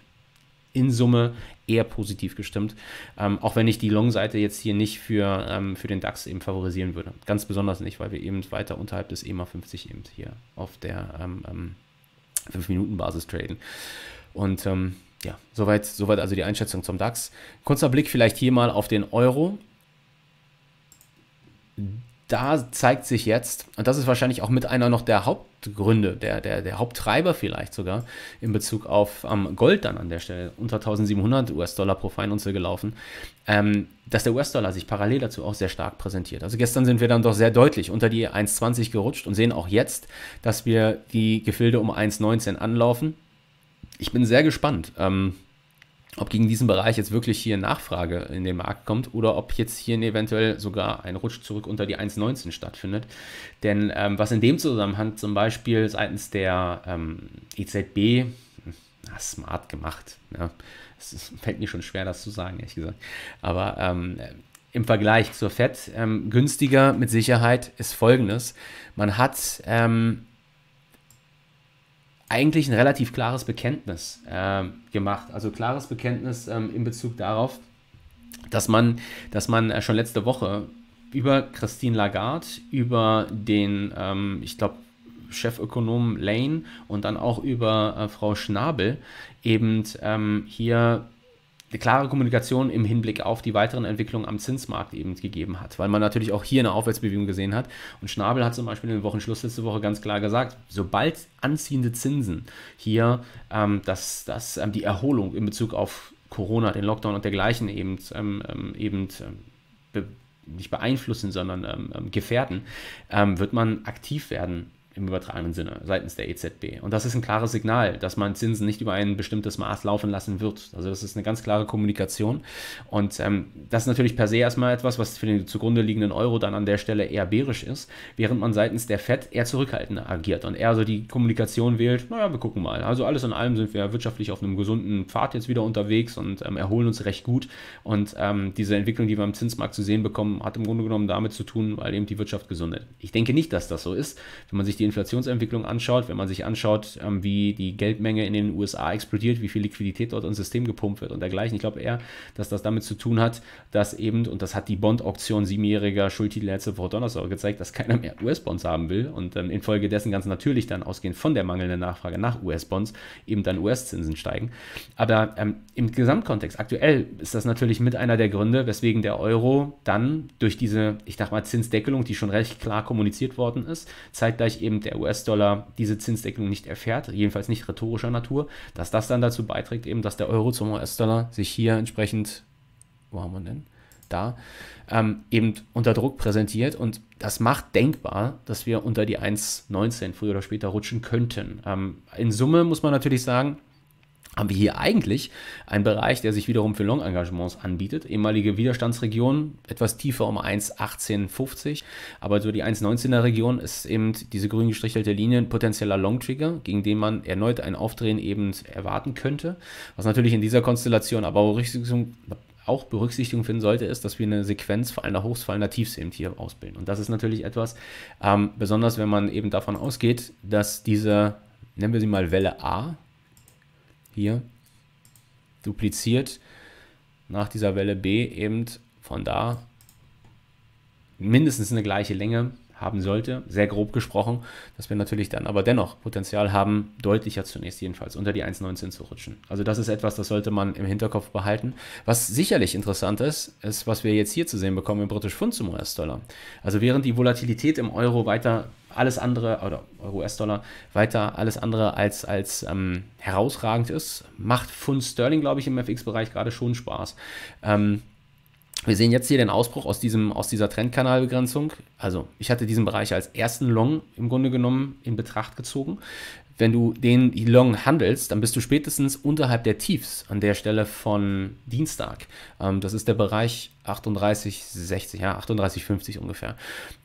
in Summe eher positiv gestimmt, ähm, auch wenn ich die Long-Seite jetzt hier nicht für, ähm, für den DAX eben favorisieren würde. Ganz besonders nicht, weil wir eben weiter unterhalb des EMA 50 eben hier auf der ähm, ähm 5-Minuten-Basis traden. Und ähm, ja, soweit, soweit also die Einschätzung zum DAX. Kurzer Blick vielleicht hier mal auf den Euro. Da zeigt sich jetzt, und das ist wahrscheinlich auch mit einer noch der Hauptgründe, der, der, der Haupttreiber vielleicht sogar, in Bezug auf ähm, Gold dann an der Stelle, unter 1700 US-Dollar pro Feinunze gelaufen, ähm, dass der US-Dollar sich parallel dazu auch sehr stark präsentiert. Also gestern sind wir dann doch sehr deutlich unter die 1,20 gerutscht und sehen auch jetzt, dass wir die Gefilde um 1,19 anlaufen. Ich bin sehr gespannt, ähm, ob gegen diesen Bereich jetzt wirklich hier Nachfrage in den Markt kommt oder ob jetzt hier eventuell sogar ein Rutsch zurück unter die 1,19 stattfindet. Denn ähm, was in dem Zusammenhang zum Beispiel seitens der ähm, EZB, na, smart gemacht, ja, es fällt mir schon schwer, das zu sagen, ehrlich gesagt. Aber ähm, im Vergleich zur FED ähm, günstiger mit Sicherheit ist folgendes. Man hat ähm, eigentlich ein relativ klares Bekenntnis äh, gemacht. Also klares Bekenntnis ähm, in Bezug darauf, dass man, dass man äh, schon letzte Woche über Christine Lagarde, über den, ähm, ich glaube, Chefökonom Lane und dann auch über äh, Frau Schnabel eben ähm, hier eine klare Kommunikation im Hinblick auf die weiteren Entwicklungen am Zinsmarkt eben gegeben hat, weil man natürlich auch hier eine Aufwärtsbewegung gesehen hat. Und Schnabel hat zum Beispiel in den Wochenschluss letzte Woche ganz klar gesagt, sobald anziehende Zinsen hier, ähm, dass, dass ähm, die Erholung in Bezug auf Corona, den Lockdown und dergleichen eben, ähm, ähm eben ähm, be nicht beeinflussen, sondern ähm, gefährden, wird man aktiv werden im übertragenen Sinne seitens der EZB. Und das ist ein klares Signal, dass man Zinsen nicht über ein bestimmtes Maß laufen lassen wird. Also das ist eine ganz klare Kommunikation. Und ähm, das ist natürlich per se erstmal etwas, was für den zugrunde liegenden Euro dann an der Stelle eher bärisch ist, während man seitens der FED eher zurückhaltender agiert und eher so die Kommunikation wählt, naja, wir gucken mal. Also alles in allem sind wir wirtschaftlich auf einem gesunden Pfad jetzt wieder unterwegs und ähm, erholen uns recht gut. Und ähm, diese Entwicklung, die wir am Zinsmarkt zu sehen bekommen, hat im Grunde genommen damit zu tun, weil eben die Wirtschaft gesundet. Ich denke nicht, dass das so ist. Wenn man sich die Inflationsentwicklung anschaut, wenn man sich anschaut, ähm, wie die Geldmenge in den USA explodiert, wie viel Liquidität dort ins System gepumpt wird und dergleichen. Ich glaube eher, dass das damit zu tun hat, dass eben, und das hat die Bond-Auktion siebenjähriger Schuldtitel letzte Woche Donnerstag gezeigt, dass keiner mehr US-Bonds haben will und ähm, infolgedessen ganz natürlich dann ausgehend von der mangelnden Nachfrage nach US-Bonds eben dann US-Zinsen steigen. Aber ähm, im Gesamtkontext, aktuell ist das natürlich mit einer der Gründe, weswegen der Euro dann durch diese, ich sag mal, Zinsdeckelung, die schon recht klar kommuniziert worden ist, zeitgleich eben der US-Dollar diese Zinsdeckelung nicht erfährt, jedenfalls nicht rhetorischer Natur, dass das dann dazu beiträgt, eben, dass der Euro zum US-Dollar sich hier entsprechend, wo haben wir denn? Da, ähm, eben unter Druck präsentiert und das macht denkbar, dass wir unter die 1,19 früher oder später rutschen könnten. Ähm, in Summe muss man natürlich sagen, haben wir hier eigentlich einen Bereich, der sich wiederum für Long-Engagements anbietet. Ehemalige Widerstandsregion, etwas tiefer um 1,1850, aber so die 1,19er Region ist eben diese grün gestrichelte Linie ein potenzieller Long-Trigger, gegen den man erneut ein Aufdrehen eben erwarten könnte. Was natürlich in dieser Konstellation aber auch Berücksichtigung, finden sollte, ist, dass wir eine Sequenz fallender Hochs, fallender Tiefs eben hier ausbilden. Und das ist natürlich etwas, ähm, besonders wenn man eben davon ausgeht, dass diese, nennen wir sie mal Welle A, hier dupliziert nach dieser Welle B eben von da mindestens eine gleiche Länge haben sollte, sehr grob gesprochen, dass wir natürlich dann aber dennoch Potenzial haben, deutlicher zunächst jedenfalls unter die 1,19 zu rutschen. Also das ist etwas, das sollte man im Hinterkopf behalten. Was sicherlich interessant ist, ist, was wir jetzt hier zu sehen bekommen im British Pfund zum US-Dollar. Also während die Volatilität im Euro weiter alles andere, oder Euro-US-Dollar, weiter alles andere als, als ähm, herausragend ist, macht Pfund Sterling, glaube ich, im FX-Bereich gerade schon Spaß. Ähm, wir sehen jetzt hier den Ausbruch aus, diesem, aus dieser Trendkanalbegrenzung. Also ich hatte diesen Bereich als ersten Long im Grunde genommen in Betracht gezogen. Wenn du den Long handelst, dann bist du spätestens unterhalb der Tiefs an der Stelle von Dienstag. Ähm, das ist der Bereich 38,60, ja, 38,50 ungefähr.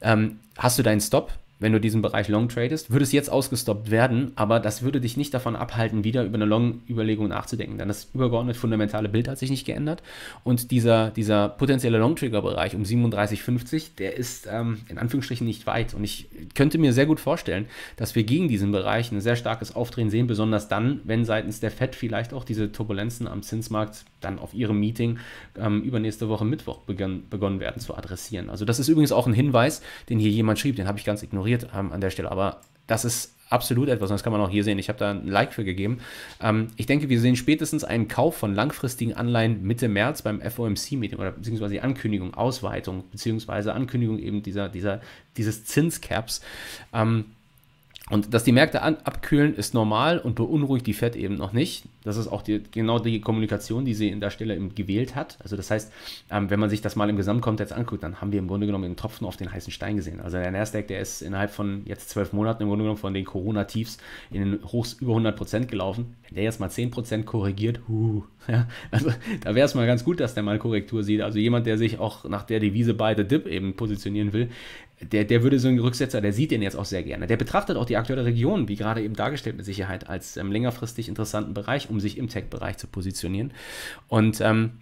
Ähm, hast du deinen Stop, wenn du diesen Bereich Long tradest, würde es jetzt ausgestoppt werden, aber das würde dich nicht davon abhalten, wieder über eine Long-Überlegung nachzudenken, denn das übergeordnet fundamentale Bild hat sich nicht geändert. Und dieser, dieser potenzielle Long-Trigger-Bereich um 37,50, der ist ähm, in Anführungsstrichen nicht weit. Und ich könnte mir sehr gut vorstellen, dass wir gegen diesen Bereich ein sehr starkes Aufdrehen sehen, besonders dann, wenn seitens der FED vielleicht auch diese Turbulenzen am Zinsmarkt dann auf ihrem Meeting ähm, übernächste Woche Mittwoch begann, begonnen werden zu adressieren. Also das ist übrigens auch ein Hinweis, den hier jemand schrieb, den habe ich ganz ignoriert ähm, an der Stelle. Aber das ist absolut etwas, und das kann man auch hier sehen. Ich habe da ein Like für gegeben. Ähm, ich denke, wir sehen spätestens einen Kauf von langfristigen Anleihen Mitte März beim FOMC-Meeting oder beziehungsweise die Ankündigung, Ausweitung, beziehungsweise Ankündigung eben dieser, dieser, dieses Zinscaps. Ähm, und dass die Märkte an, abkühlen, ist normal und beunruhigt die Fed eben noch nicht. Das ist auch die, genau die Kommunikation, die sie in der Stelle gewählt hat. Also das heißt, ähm, wenn man sich das mal im Gesamtkontext anguckt, dann haben wir im Grunde genommen den Tropfen auf den heißen Stein gesehen. Also der Nasdaq, der ist innerhalb von jetzt zwölf Monaten im Grunde genommen von den Corona-Tiefs in den Hochs über 100 Prozent gelaufen. Wenn der jetzt mal 10 Prozent korrigiert, huh, [LAUGHS] ja, also da wäre es mal ganz gut, dass der mal Korrektur sieht. Also jemand, der sich auch nach der Devise bei the Dip eben positionieren will, der, der würde so einen Rücksetzer, der sieht den jetzt auch sehr gerne. Der betrachtet auch die aktuelle Region, wie gerade eben dargestellt mit Sicherheit, als ähm, längerfristig interessanten Bereich, um sich im Tech-Bereich zu positionieren. Und ähm,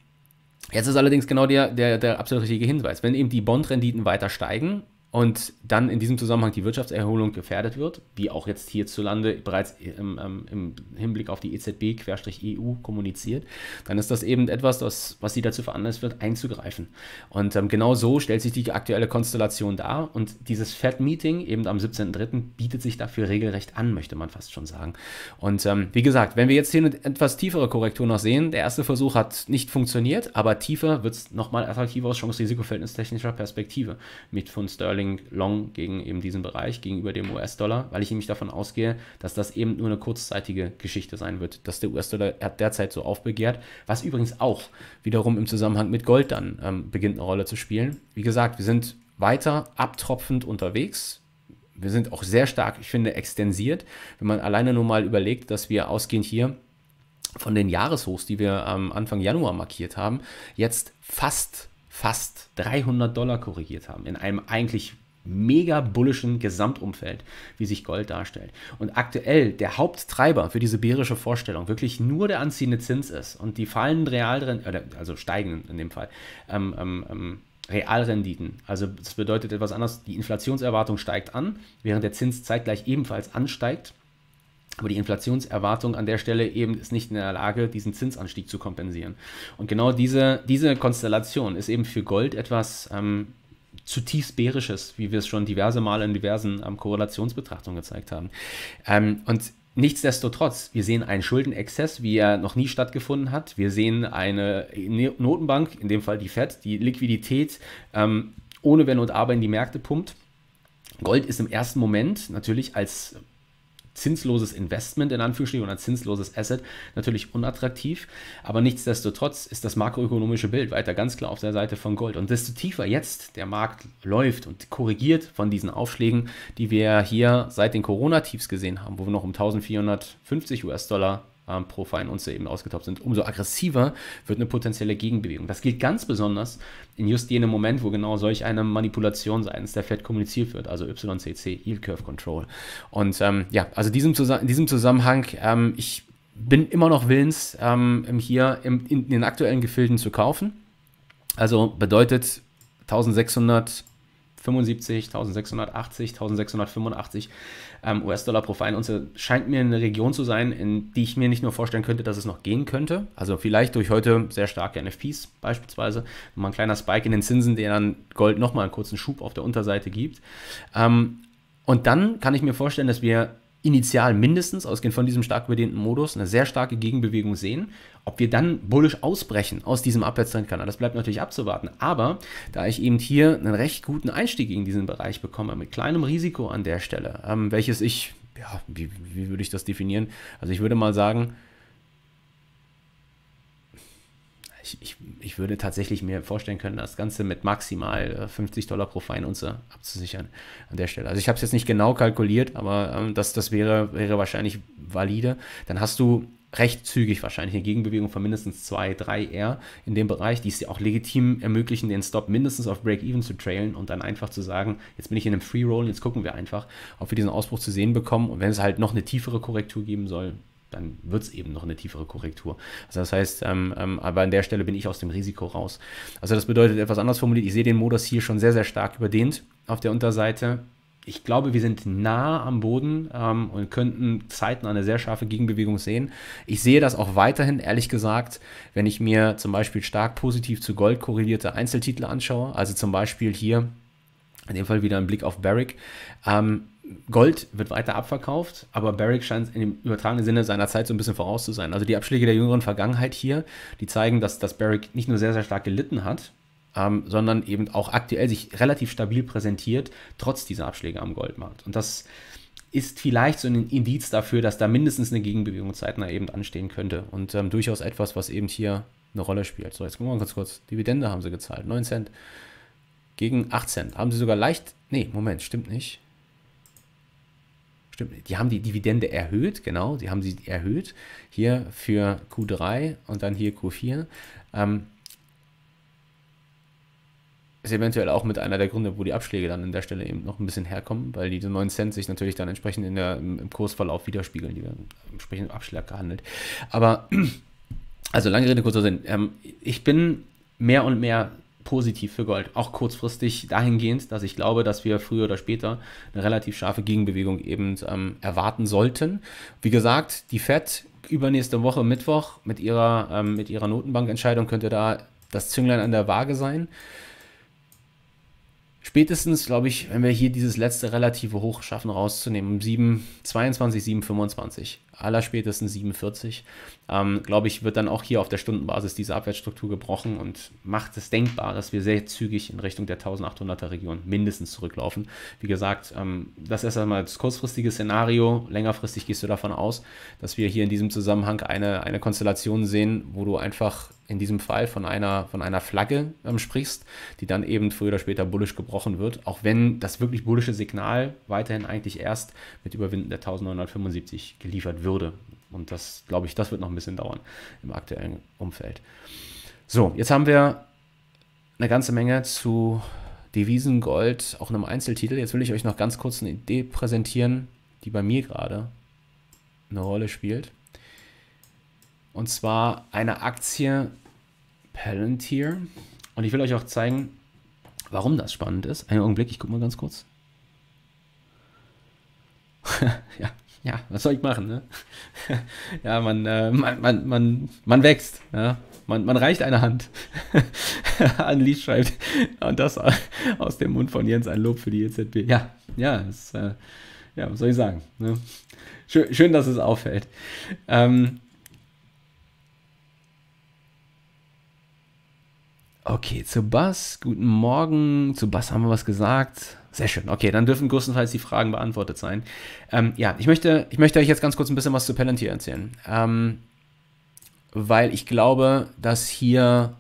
jetzt ist allerdings genau der, der, der absolut richtige Hinweis. Wenn eben die Bondrenditen weiter steigen, und dann in diesem Zusammenhang die Wirtschaftserholung gefährdet wird, wie auch jetzt hierzulande bereits im, ähm, im Hinblick auf die EZB-EU kommuniziert, dann ist das eben etwas, das, was sie dazu veranlasst wird, einzugreifen. Und ähm, genau so stellt sich die aktuelle Konstellation dar und dieses Fed-Meeting eben am 17.03. bietet sich dafür regelrecht an, möchte man fast schon sagen. Und ähm, wie gesagt, wenn wir jetzt hier eine etwas tiefere Korrektur noch sehen, der erste Versuch hat nicht funktioniert, aber tiefer wird es nochmal attraktiver aus Chance-Risiko-Verhältnis technischer Perspektive mit von Sterling Sterling Long gegen eben diesen Bereich, gegenüber dem US-Dollar, weil ich nämlich davon ausgehe, dass das eben nur eine kurzzeitige Geschichte sein wird, dass der US-Dollar derzeit so aufbegehrt, was übrigens auch wiederum im Zusammenhang mit Gold dann ähm, beginnt eine Rolle zu spielen. Wie gesagt, wir sind weiter abtropfend unterwegs. Wir sind auch sehr stark, ich finde, extensiert. Wenn man alleine nur mal überlegt, dass wir ausgehend hier von den Jahreshochs, die wir am Anfang Januar markiert haben, jetzt fast fast 300 Dollar korrigiert haben in einem eigentlich mega bullischen Gesamtumfeld, wie sich Gold darstellt. Und aktuell der Haupttreiber für diese bärische Vorstellung wirklich nur der anziehende Zins ist und die fallenden Realrenditen, also steigenden in dem Fall, ähm, ähm, ähm, Realrenditen. Also das bedeutet etwas anderes, die Inflationserwartung steigt an, während der Zins zeitgleich ebenfalls ansteigt aber die Inflationserwartung an der Stelle eben ist nicht in der Lage, diesen Zinsanstieg zu kompensieren. Und genau diese, diese Konstellation ist eben für Gold etwas ähm, zutiefst bärisches, wie wir es schon diverse Male in diversen ähm, Korrelationsbetrachtungen gezeigt haben. Ähm, und Nichtsdestotrotz, wir sehen einen Schuldenexzess, wie er noch nie stattgefunden hat. Wir sehen eine Notenbank, in dem Fall die Fed, die Liquidität ähm, ohne Wenn und Aber in die Märkte pumpt. Gold ist im ersten Moment natürlich als zinsloses Investment in Anführungsstrichen oder zinsloses Asset natürlich unattraktiv, aber nichtsdestotrotz ist das makroökonomische Bild weiter ganz klar auf der Seite von Gold. Und desto tiefer jetzt der Markt läuft und korrigiert von diesen Aufschlägen, die wir hier seit den Corona-Tiefs gesehen haben, wo wir noch um 1450 US-Dollar ähm, pro Feinunze eben ausgetoppt sind, umso aggressiver wird eine potenzielle Gegenbewegung. Das gilt ganz besonders in just jenem Moment, wo genau solch eine Manipulation seitens der Fed kommuniziert wird, also YCC, Yield Curve Control. Und ähm, ja, also diesem in diesem Zusammenhang, ähm, ich bin immer noch willens, ähm, hier im, in den aktuellen Gefilden zu kaufen. Also bedeutet 1675, 1680, 1685 ähm, US-Dollar pro Feinunze scheint mir eine Region zu sein, in die ich mir nicht nur vorstellen könnte, dass es noch gehen könnte. Also vielleicht durch heute sehr starke NFPs beispielsweise, mal ein kleiner Spike in den Zinsen, der dann Gold nochmal einen kurzen Schub auf der Unterseite gibt. Ähm, und dann kann ich mir vorstellen, dass wir initial mindestens, ausgehend von diesem stark überdehnten Modus, eine sehr starke Gegenbewegung sehen. Ob wir dann bullisch ausbrechen aus diesem Abwärtstrendkanal, das bleibt natürlich abzuwarten. Aber da ich eben hier einen recht guten Einstieg in diesen Bereich bekomme, mit kleinem Risiko an der Stelle, ähm, welches ich, ja, wie, wie würde ich das definieren? Also ich würde mal sagen, ich, ich, ich, würde tatsächlich mir vorstellen können, das Ganze mit maximal 50 äh, Dollar pro Feinunze abzusichern an der Stelle. Also ich habe es jetzt nicht genau kalkuliert, aber ähm, das, das wäre, wäre wahrscheinlich valide. Dann hast du recht zügig wahrscheinlich eine Gegenbewegung von mindestens 2, 3 R in dem Bereich, die es dir auch legitim ermöglichen, den Stop mindestens auf Break-Even zu trailen und dann einfach zu sagen, jetzt bin ich in einem Free-Roll, jetzt gucken wir einfach, ob wir diesen Ausbruch zu sehen bekommen und wenn es halt noch eine tiefere Korrektur geben soll, dann wird es eben noch eine tiefere Korrektur. Also das heißt, ähm, ähm, aber an der Stelle bin ich aus dem Risiko raus. Also das bedeutet etwas anders formuliert, ich sehe den Modus hier schon sehr, sehr stark überdehnt auf der Unterseite. Ich glaube, wir sind nah am Boden ähm, und könnten Zeiten eine sehr scharfe Gegenbewegung sehen. Ich sehe das auch weiterhin, ehrlich gesagt, wenn ich mir zum Beispiel stark positiv zu Gold korrelierte Einzeltitel anschaue. Also zum Beispiel hier, in dem Fall wieder ein Blick auf Barrick. Ähm, Gold wird weiter abverkauft, aber Barrick scheint in dem übertragenen Sinne seiner Zeit so ein bisschen voraus zu sein. Also die Abschläge der jüngeren Vergangenheit hier, die zeigen, dass, dass Barrick nicht nur sehr, sehr stark gelitten hat, ähm, sondern eben auch aktuell sich relativ stabil präsentiert, trotz dieser Abschläge am Goldmarkt. Und das ist vielleicht so ein Indiz dafür, dass da mindestens eine Gegenbewegung zeitnah eben anstehen könnte. Und ähm, durchaus etwas, was eben hier eine Rolle spielt. So, jetzt gucken wir mal ganz kurz. Dividende haben sie gezahlt, 9 Cent gegen 8 Cent. Haben sie sogar leicht, nee, Moment, stimmt nicht. Stimmt, die haben die Dividende erhöht, genau, die haben sie erhöht. Hier für Q3 und dann hier Q4. Ähm, ist eventuell auch mit einer der Gründe, wo die Abschläge dann an der Stelle eben noch ein bisschen herkommen, weil diese 9 Cent sich natürlich dann entsprechend in der, im Kursverlauf widerspiegeln, die werden entsprechend im Abschlag gehandelt. Aber, [CLEARS THROAT] also lange Rede, kurzer Sinn. Ähm, ich bin mehr und mehr positiv für Gold. Auch kurzfristig dahingehend, dass ich glaube, dass wir früher oder später eine relativ scharfe Gegenbewegung eben ähm, erwarten sollten. Wie gesagt, die FED übernächste Woche Mittwoch mit ihrer, ähm, mit ihrer Notenbankentscheidung könnte da das Zünglein an der Waage sein. Spätestens, glaube ich, wenn wir hier dieses letzte relative Hoch schaffen rauszunehmen, 7, 22, 7, 25, allerspätestens 47, ähm, glaube ich, wird dann auch hier auf der Stundenbasis diese Abwärtsstruktur gebrochen und macht es denkbar, dass wir sehr zügig in Richtung der 1800er Region mindestens zurücklaufen. Wie gesagt, ähm, das ist einmal das kurzfristige Szenario. Längerfristig gehst du davon aus, dass wir hier in diesem Zusammenhang eine, eine Konstellation sehen, wo du einfach in diesem Fall von einer, von einer Flagge ähm, sprichst, die dann eben früher oder später bullisch gebrochen wird, auch wenn das wirklich bullische Signal weiterhin eigentlich erst mit Überwinden der 1975 geliefert würde. Und das, glaube ich, das wird noch ein bisschen dauern im aktuellen Umfeld. So, jetzt haben wir eine ganze Menge zu Devisen, Gold, auch einem Einzeltitel. Jetzt will ich euch noch ganz kurz eine Idee präsentieren, die bei mir gerade eine Rolle spielt. Und zwar eine Aktie Palantir. Und ich will euch auch zeigen, warum das spannend ist. Einen Augenblick, ich gucke mal ganz kurz. [LAUGHS] ja, ja, was soll ich machen? Ne? [LAUGHS] ja, man, äh, man, man, man, man wächst. Ja? Man, man reicht eine Hand [LAUGHS] an Lied schreibt. Und das aus dem Mund von Jens ein Lob für die EZB. Ja, ja, das, äh, ja was soll ich sagen? Ne? Schön, schön, dass es auffällt. Ähm, okay, zu Bass, guten Morgen. Zu Bass haben wir was gesagt. Sehr schön. Okay, dann dürfen größtenteils die Fragen beantwortet sein. Ähm, ja, ich möchte, ich möchte euch jetzt ganz kurz ein bisschen was zu Palantir erzählen. Ähm, weil ich glaube, dass hier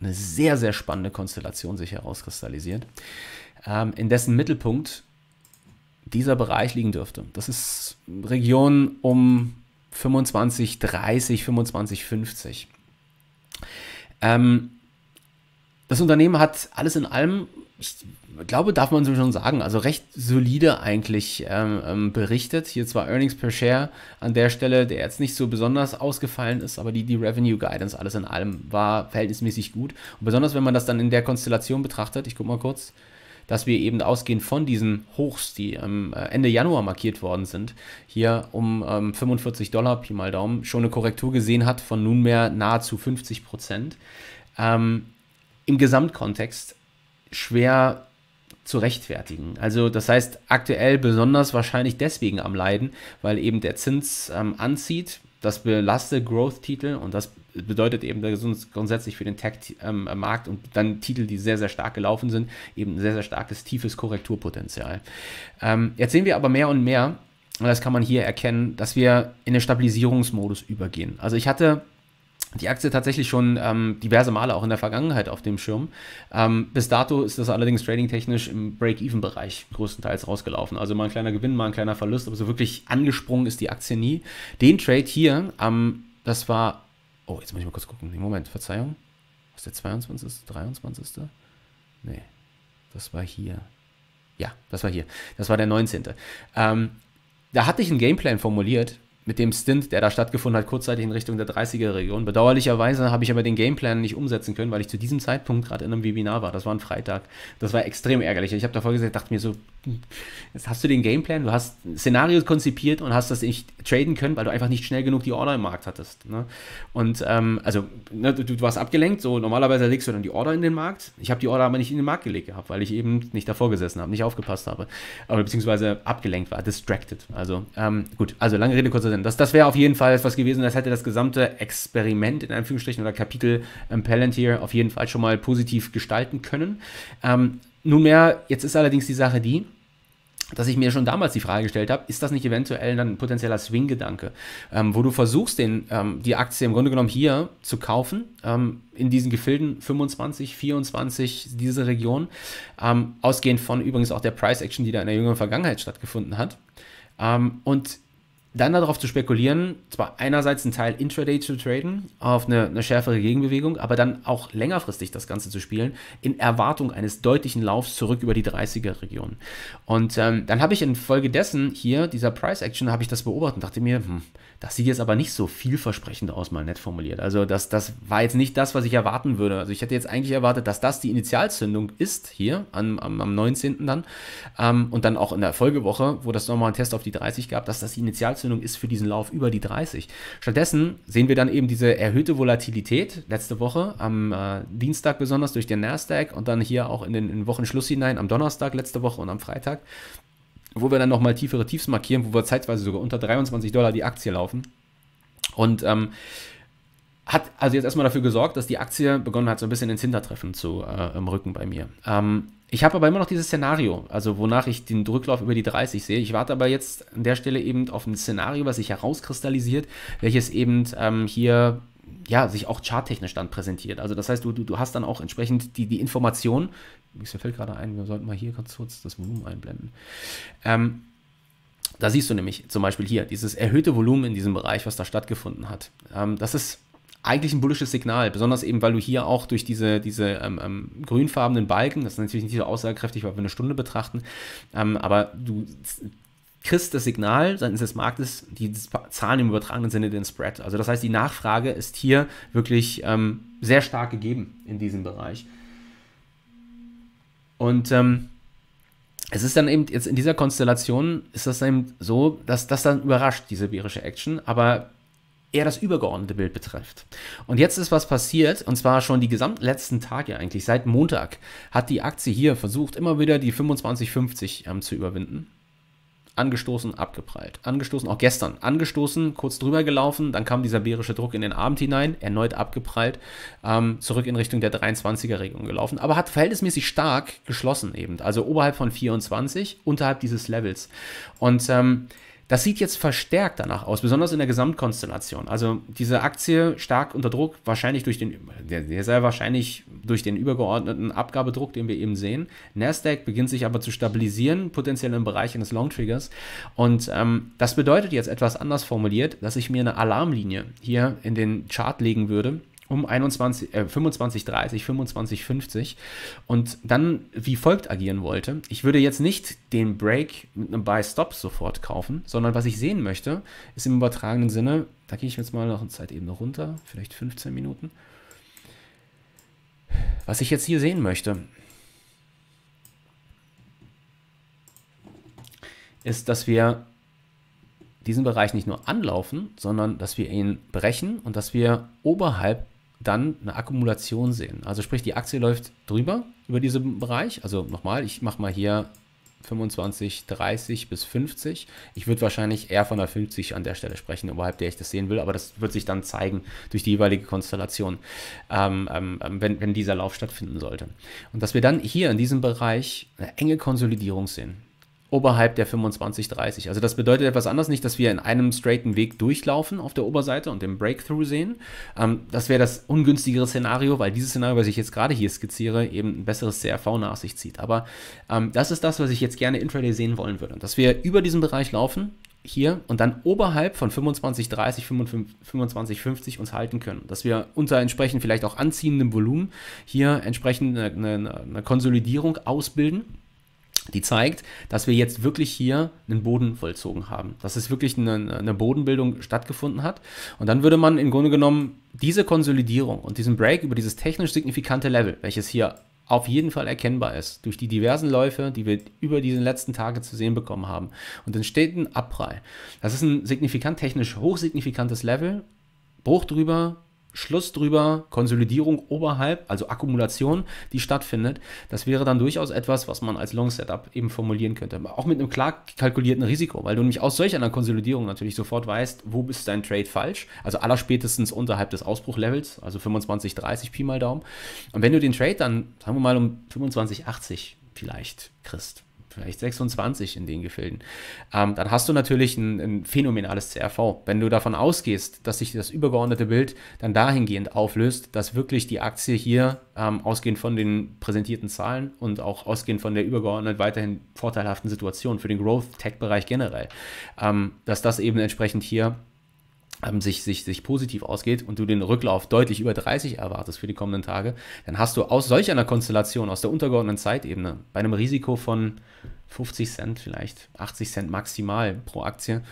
eine sehr, sehr spannende Konstellation sich herauskristallisiert, ähm, in dessen Mittelpunkt dieser Bereich liegen dürfte. Das ist Region um 25, 30, 25, 50. Ähm, das Unternehmen hat alles in allem, ich glaube, darf man so schon sagen, also recht solide eigentlich ähm, ähm, berichtet. Hier zwar Earnings per Share an der Stelle, der jetzt nicht so besonders ausgefallen ist, aber die, die Revenue Guidance alles in allem war verhältnismäßig gut. Und besonders wenn man das dann in der Konstellation betrachtet, ich gucke mal kurz, dass wir eben ausgehend von diesen Hochs, die ähm, Ende Januar markiert worden sind, hier um ähm, 45 Dollar, Pi mal Daumen, schon eine Korrektur gesehen hat von nunmehr nahezu 50 Prozent. Ähm, Im Gesamtkontext schwer zu rechtfertigen. Also das heißt aktuell besonders wahrscheinlich deswegen am Leiden, weil eben der Zins ähm, anzieht. Das belastet Growth-Titel und das bedeutet eben grundsätzlich für den Tech-Markt ähm, und dann Titel, die sehr, sehr stark gelaufen sind, eben ein sehr, sehr starkes, tiefes Korrekturpotenzial. Ähm, jetzt sehen wir aber mehr und mehr, und das kann man hier erkennen, dass wir in den Stabilisierungsmodus übergehen. Also ich hatte die Aktie tatsächlich schon ähm, diverse Male auch in der Vergangenheit auf dem Schirm. Ähm, bis dato ist das allerdings tradingtechnisch im Break-Even-Bereich größtenteils rausgelaufen. Also mal ein kleiner Gewinn, mal ein kleiner Verlust, aber so wirklich angesprungen ist die Aktie nie. Den Trade hier, ähm, das war. Oh, jetzt muss ich mal kurz gucken. Moment, Verzeihung. Was ist der 22., 23.? Nee, das war hier. Ja, das war hier. Das war der 19. Ähm, da hatte ich einen Gameplan formuliert, mit dem Stint, der da stattgefunden hat, kurzzeitig in Richtung der 30er-Region. Bedauerlicherweise habe ich aber den Gameplan nicht umsetzen können, weil ich zu diesem Zeitpunkt gerade in einem Webinar war. Das war ein Freitag. Das war extrem ärgerlich. Ich habe davor gesagt, dachte mir so, jetzt hast du den Gameplan, du hast Szenarios konzipiert und hast das nicht traden können, weil du einfach nicht schnell genug die Order im Markt hattest. Ne? Und ähm, also, ne, du, du, warst abgelenkt, so normalerweise legst du dann die Order in den Markt. Ich habe die Order aber nicht in den Markt gelegt gehabt, weil ich eben nicht davor gesessen habe, nicht aufgepasst habe. Aber beziehungsweise abgelenkt war, distracted. Also, ähm, gut, also lange Rede, kurzer Sinn. Das, das wäre auf jeden Fall etwas gewesen, das hätte das gesamte Experiment in Anführungsstrichen oder Kapitel ähm, Palantir auf jeden Fall schon mal positiv gestalten können. Ähm, Nunmehr, jetzt ist allerdings die Sache die, dass ich mir schon damals die Frage gestellt habe, ist das nicht eventuell dann ein potenzieller Swing-Gedanke, ähm, wo du versuchst, den, ähm, die Aktie im Grunde genommen hier zu kaufen, ähm, in diesen Gefilden 25, 24, diese Region, ähm, ausgehend von übrigens auch der Price-Action, die da in der jüngeren Vergangenheit stattgefunden hat. Ähm, und dann darauf zu spekulieren, zwar einerseits einen Teil intraday zu traden, auf eine, eine, schärfere Gegenbewegung, aber dann auch längerfristig das Ganze zu spielen, in Erwartung eines deutlichen Laufs zurück über die 30er-Region. Und ähm, dann habe ich infolgedessen hier, dieser Price Action, habe ich das beobachtet und dachte mir, hm, das sieht jetzt aber nicht so vielversprechend aus, mal nett formuliert. Also das, das war jetzt nicht das, was ich erwarten würde. Also ich hätte jetzt eigentlich erwartet, dass das die Initialzündung ist, hier am, am, am 19. dann. Ähm, und dann auch in der Folgewoche, wo das nochmal einen Test auf die 30 gab, dass das die Initialzündung ist für diesen Lauf über die 30. Stattdessen sehen wir dann eben diese erhöhte Volatilität letzte Woche, am äh, Dienstag besonders durch den Nasdaq und dann hier auch in den in Wochenschluss hinein, am Donnerstag letzte Woche und am Freitag wo wir dann nochmal tiefere Tiefs markieren, wo wir zeitweise sogar unter 23 Dollar die Aktie laufen. Und ähm, hat also jetzt erstmal dafür gesorgt, dass die Aktie begonnen hat, so ein bisschen ins Hintertreffen zu äh, im Rücken bei mir. Ähm, ich habe aber immer noch dieses Szenario, also wonach ich den Rücklauf über die 30 sehe. Ich warte aber jetzt an der Stelle eben auf ein Szenario, was sich herauskristallisiert, welches eben ähm, hier ja, sich auch charttechnisch dann präsentiert. Also das heißt, du, du, du hast dann auch entsprechend die, die Information, mir fällt gerade ein, wir sollten mal hier ganz kurz das Volumen einblenden. Ähm, da siehst du nämlich zum Beispiel hier dieses erhöhte Volumen in diesem Bereich, was da stattgefunden hat. Ähm, das ist eigentlich ein bullisches Signal, besonders eben, weil du hier auch durch diese, diese ähm, ähm, grünfarbenen Balken, das ist natürlich nicht so aussagekräftig, weil wir eine Stunde betrachten, ähm, aber du kriegst das Signal seitens des Marktes, die zahlen im übertragenen Sinne den Spread. Also das heißt, die Nachfrage ist hier wirklich ähm, sehr stark gegeben in diesem Bereich. Und ähm, es ist dann eben jetzt in dieser Konstellation ist das eben so, dass das dann überrascht, diese bärische Action, aber eher das übergeordnete Bild betrifft. Und jetzt ist was passiert, und zwar schon die gesamten letzten Tage eigentlich, seit Montag hat die Aktie hier versucht, immer wieder die 25,50 ähm, zu überwinden angestoßen, abgeprallt. Angestoßen, auch gestern. Angestoßen, kurz drüber gelaufen, dann kam dieser bärische Druck in den Abend hinein, erneut abgeprallt, ähm, zurück in Richtung der 23er-Regelung gelaufen, aber hat verhältnismäßig stark geschlossen eben. Also oberhalb von 24, unterhalb dieses Levels. Und ähm, das sieht jetzt verstärkt danach aus, besonders in der Gesamtkonstellation. Also diese Aktie stark unter Druck, wahrscheinlich durch den, sehr, sehr wahrscheinlich durch den übergeordneten Abgabedruck, den wir eben sehen. Nasdaq beginnt sich aber zu stabilisieren, potenziell im Bereich eines Long Triggers. Und ähm, das bedeutet jetzt etwas anders formuliert, dass ich mir eine Alarmlinie hier in den Chart legen würde um 21, äh, 25, 30, 25, 50 und dann wie folgt agieren wollte. Ich würde jetzt nicht den Break mit einem Buy-Stop sofort kaufen, sondern was ich sehen möchte, ist im übertragenen Sinne, da gehe ich jetzt mal noch eine Zeitebene runter, vielleicht 15 Minuten. Was ich jetzt hier sehen möchte, ist, dass wir diesen Bereich nicht nur anlaufen, sondern dass wir ihn brechen und dass wir oberhalb dann eine Akkumulation sehen. Also sprich, die Aktie läuft drüber über diesen Bereich. Also nochmal, ich mache mal hier 25, 30 bis 50. Ich würde wahrscheinlich eher von der 50 an der Stelle sprechen, oberhalb der ich das sehen will, aber das wird sich dann zeigen durch die jeweilige Konstellation, ähm, ähm, wenn, wenn dieser Lauf stattfinden sollte. Und dass wir dann hier in diesem Bereich eine enge Konsolidierung sehen oberhalb der 25,30. Also das bedeutet etwas anderes, nicht, dass wir in einem straighten Weg durchlaufen auf der Oberseite und den Breakthrough sehen. Ähm, das wäre das ungünstigere Szenario, weil dieses Szenario, was ich jetzt gerade hier skizziere, eben ein besseres CRV nach sich zieht. Aber ähm, das ist das, was ich jetzt gerne intraday sehen wollen würde. Dass wir über diesen Bereich laufen, hier und dann oberhalb von 25, 30, 25, 50 uns halten können. Dass wir unter entsprechend vielleicht auch anziehendem Volumen hier entsprechend eine, eine, eine Konsolidierung ausbilden die zeigt, dass wir jetzt wirklich hier einen Boden vollzogen haben, dass es wirklich eine, eine, Bodenbildung stattgefunden hat. Und dann würde man im Grunde genommen diese Konsolidierung und diesen Break über dieses technisch signifikante Level, welches hier auf jeden Fall erkennbar ist, durch die diversen Läufe, die wir über diese letzten Tage zu sehen bekommen haben. Und entsteht ein Abprall. Das ist ein signifikant technisch hochsignifikantes Level. Bruch drüber, Schluss drüber, Konsolidierung oberhalb, also Akkumulation, die stattfindet. Das wäre dann durchaus etwas, was man als Long Setup eben formulieren könnte. Auch mit einem klar kalkulierten Risiko, weil du nämlich aus solch einer Konsolidierung natürlich sofort weißt, wo ist dein Trade falsch. Also allerspätestens unterhalb des Ausbruchlevels, also 25, 30 Pi mal Daumen. Und wenn du den Trade dann, sagen wir mal, um 25, 80 vielleicht kriegst, vielleicht 26 in den Gefilden, ähm, dann hast du natürlich ein, ein, phänomenales CRV. Wenn du davon ausgehst, dass sich das übergeordnete Bild dann dahingehend auflöst, dass wirklich die Aktie hier ähm, ausgehend von den präsentierten Zahlen und auch ausgehend von der übergeordnet weiterhin vorteilhaften Situation für den Growth-Tech-Bereich generell, ähm, dass das eben entsprechend hier sich, sich, sich positiv ausgeht und du den Rücklauf deutlich über 30 erwartest für die kommenden Tage, dann hast du aus solch einer Konstellation, aus der untergeordneten Zeitebene, bei einem Risiko von 50 Cent, vielleicht 80 Cent maximal pro Aktie,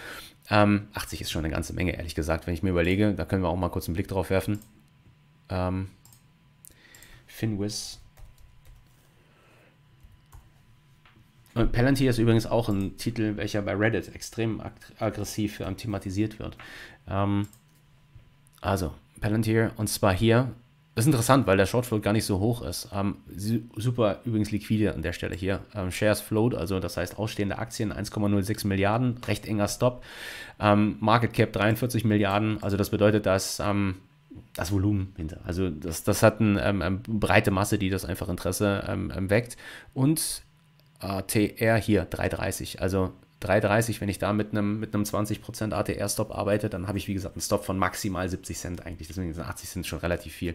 ähm, 80 ist schon eine ganze Menge, ehrlich gesagt, wenn ich mir überlege, da können wir auch mal kurz einen Blick drauf werfen. Ähm, Finwiz Palantir ist übrigens auch ein Titel, welcher bei Reddit extrem ag aggressiv ähm, thematisiert wird. Ähm, also, Palantir, und zwar hier, das ist interessant, weil der Shortfloat gar nicht so hoch ist. Ähm, super übrigens liquide an der Stelle hier. Ähm, Shares Float, also das heißt ausstehende Aktien 1,06 Milliarden, recht enger Stop. Ähm, Market Cap 43 Milliarden, also das bedeutet, dass ähm, das Volumen hinter. Also das, das hat eine ähm, breite Masse, die das einfach Interesse weckt. Und ATR hier 330. Also 330, wenn ich da mit einem, mit einem 20% ATR-Stop arbeite, dann habe ich, wie gesagt, einen Stop von maximal 70 Cent eigentlich. Deswegen sind 80 Cent schon relativ viel.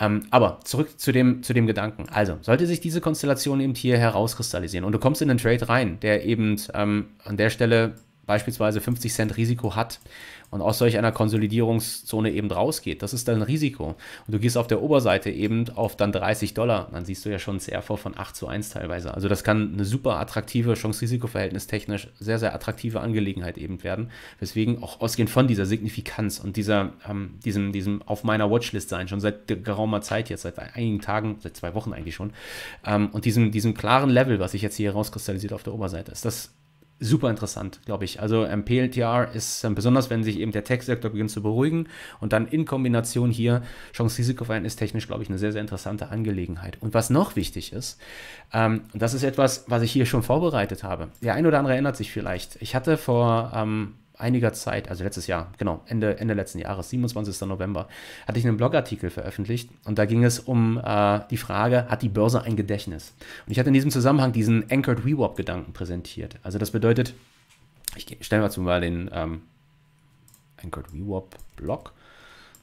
Ähm, aber zurück zu dem, zu dem Gedanken. Also, sollte sich diese Konstellation eben hier herauskristallisieren und du kommst in einen Trade rein, der eben ähm, an der Stelle beispielsweise 50 Cent Risiko hat und aus solch einer Konsolidierungszone eben rausgeht, das ist dann Risiko. Und du gehst auf der Oberseite eben auf dann 30 Dollar, dann siehst du ja schon ein CRV von 8 zu 1 teilweise. Also das kann eine super attraktive Chance-Risiko-Verhältnis technisch sehr, sehr attraktive Angelegenheit eben werden, weswegen auch ausgehend von dieser Signifikanz und dieser, ähm, diesem, diesem auf meiner Watchlist sein, schon seit geraumer Zeit jetzt, seit einigen Tagen, seit zwei Wochen eigentlich schon, ähm, und diesem, diesem klaren Level, was sich jetzt hier herauskristallisiert auf der Oberseite, ist das super interessant, glaube ich. Also ähm, PLTR ist ähm, besonders, wenn sich eben der Tech-Sektor beginnt zu beruhigen und dann in Kombination hier Chance-Risiko-Verhältnis technisch, glaube ich, eine sehr, sehr interessante Angelegenheit. Und was noch wichtig ist, ähm, das ist etwas, was ich hier schon vorbereitet habe. Der ein oder andere erinnert sich vielleicht. Ich hatte vor ähm, einiger Zeit, also letztes Jahr, genau, Ende, Ende letzten Jahres, 27. November, hatte ich einen Blogartikel veröffentlicht und da ging es um äh, die Frage, hat die Börse ein Gedächtnis? Und ich hatte in diesem Zusammenhang diesen Anchored VWAP-Gedanken präsentiert. Also das bedeutet, ich stelle mal zu mal den ähm, Anchored VWAP-Blog.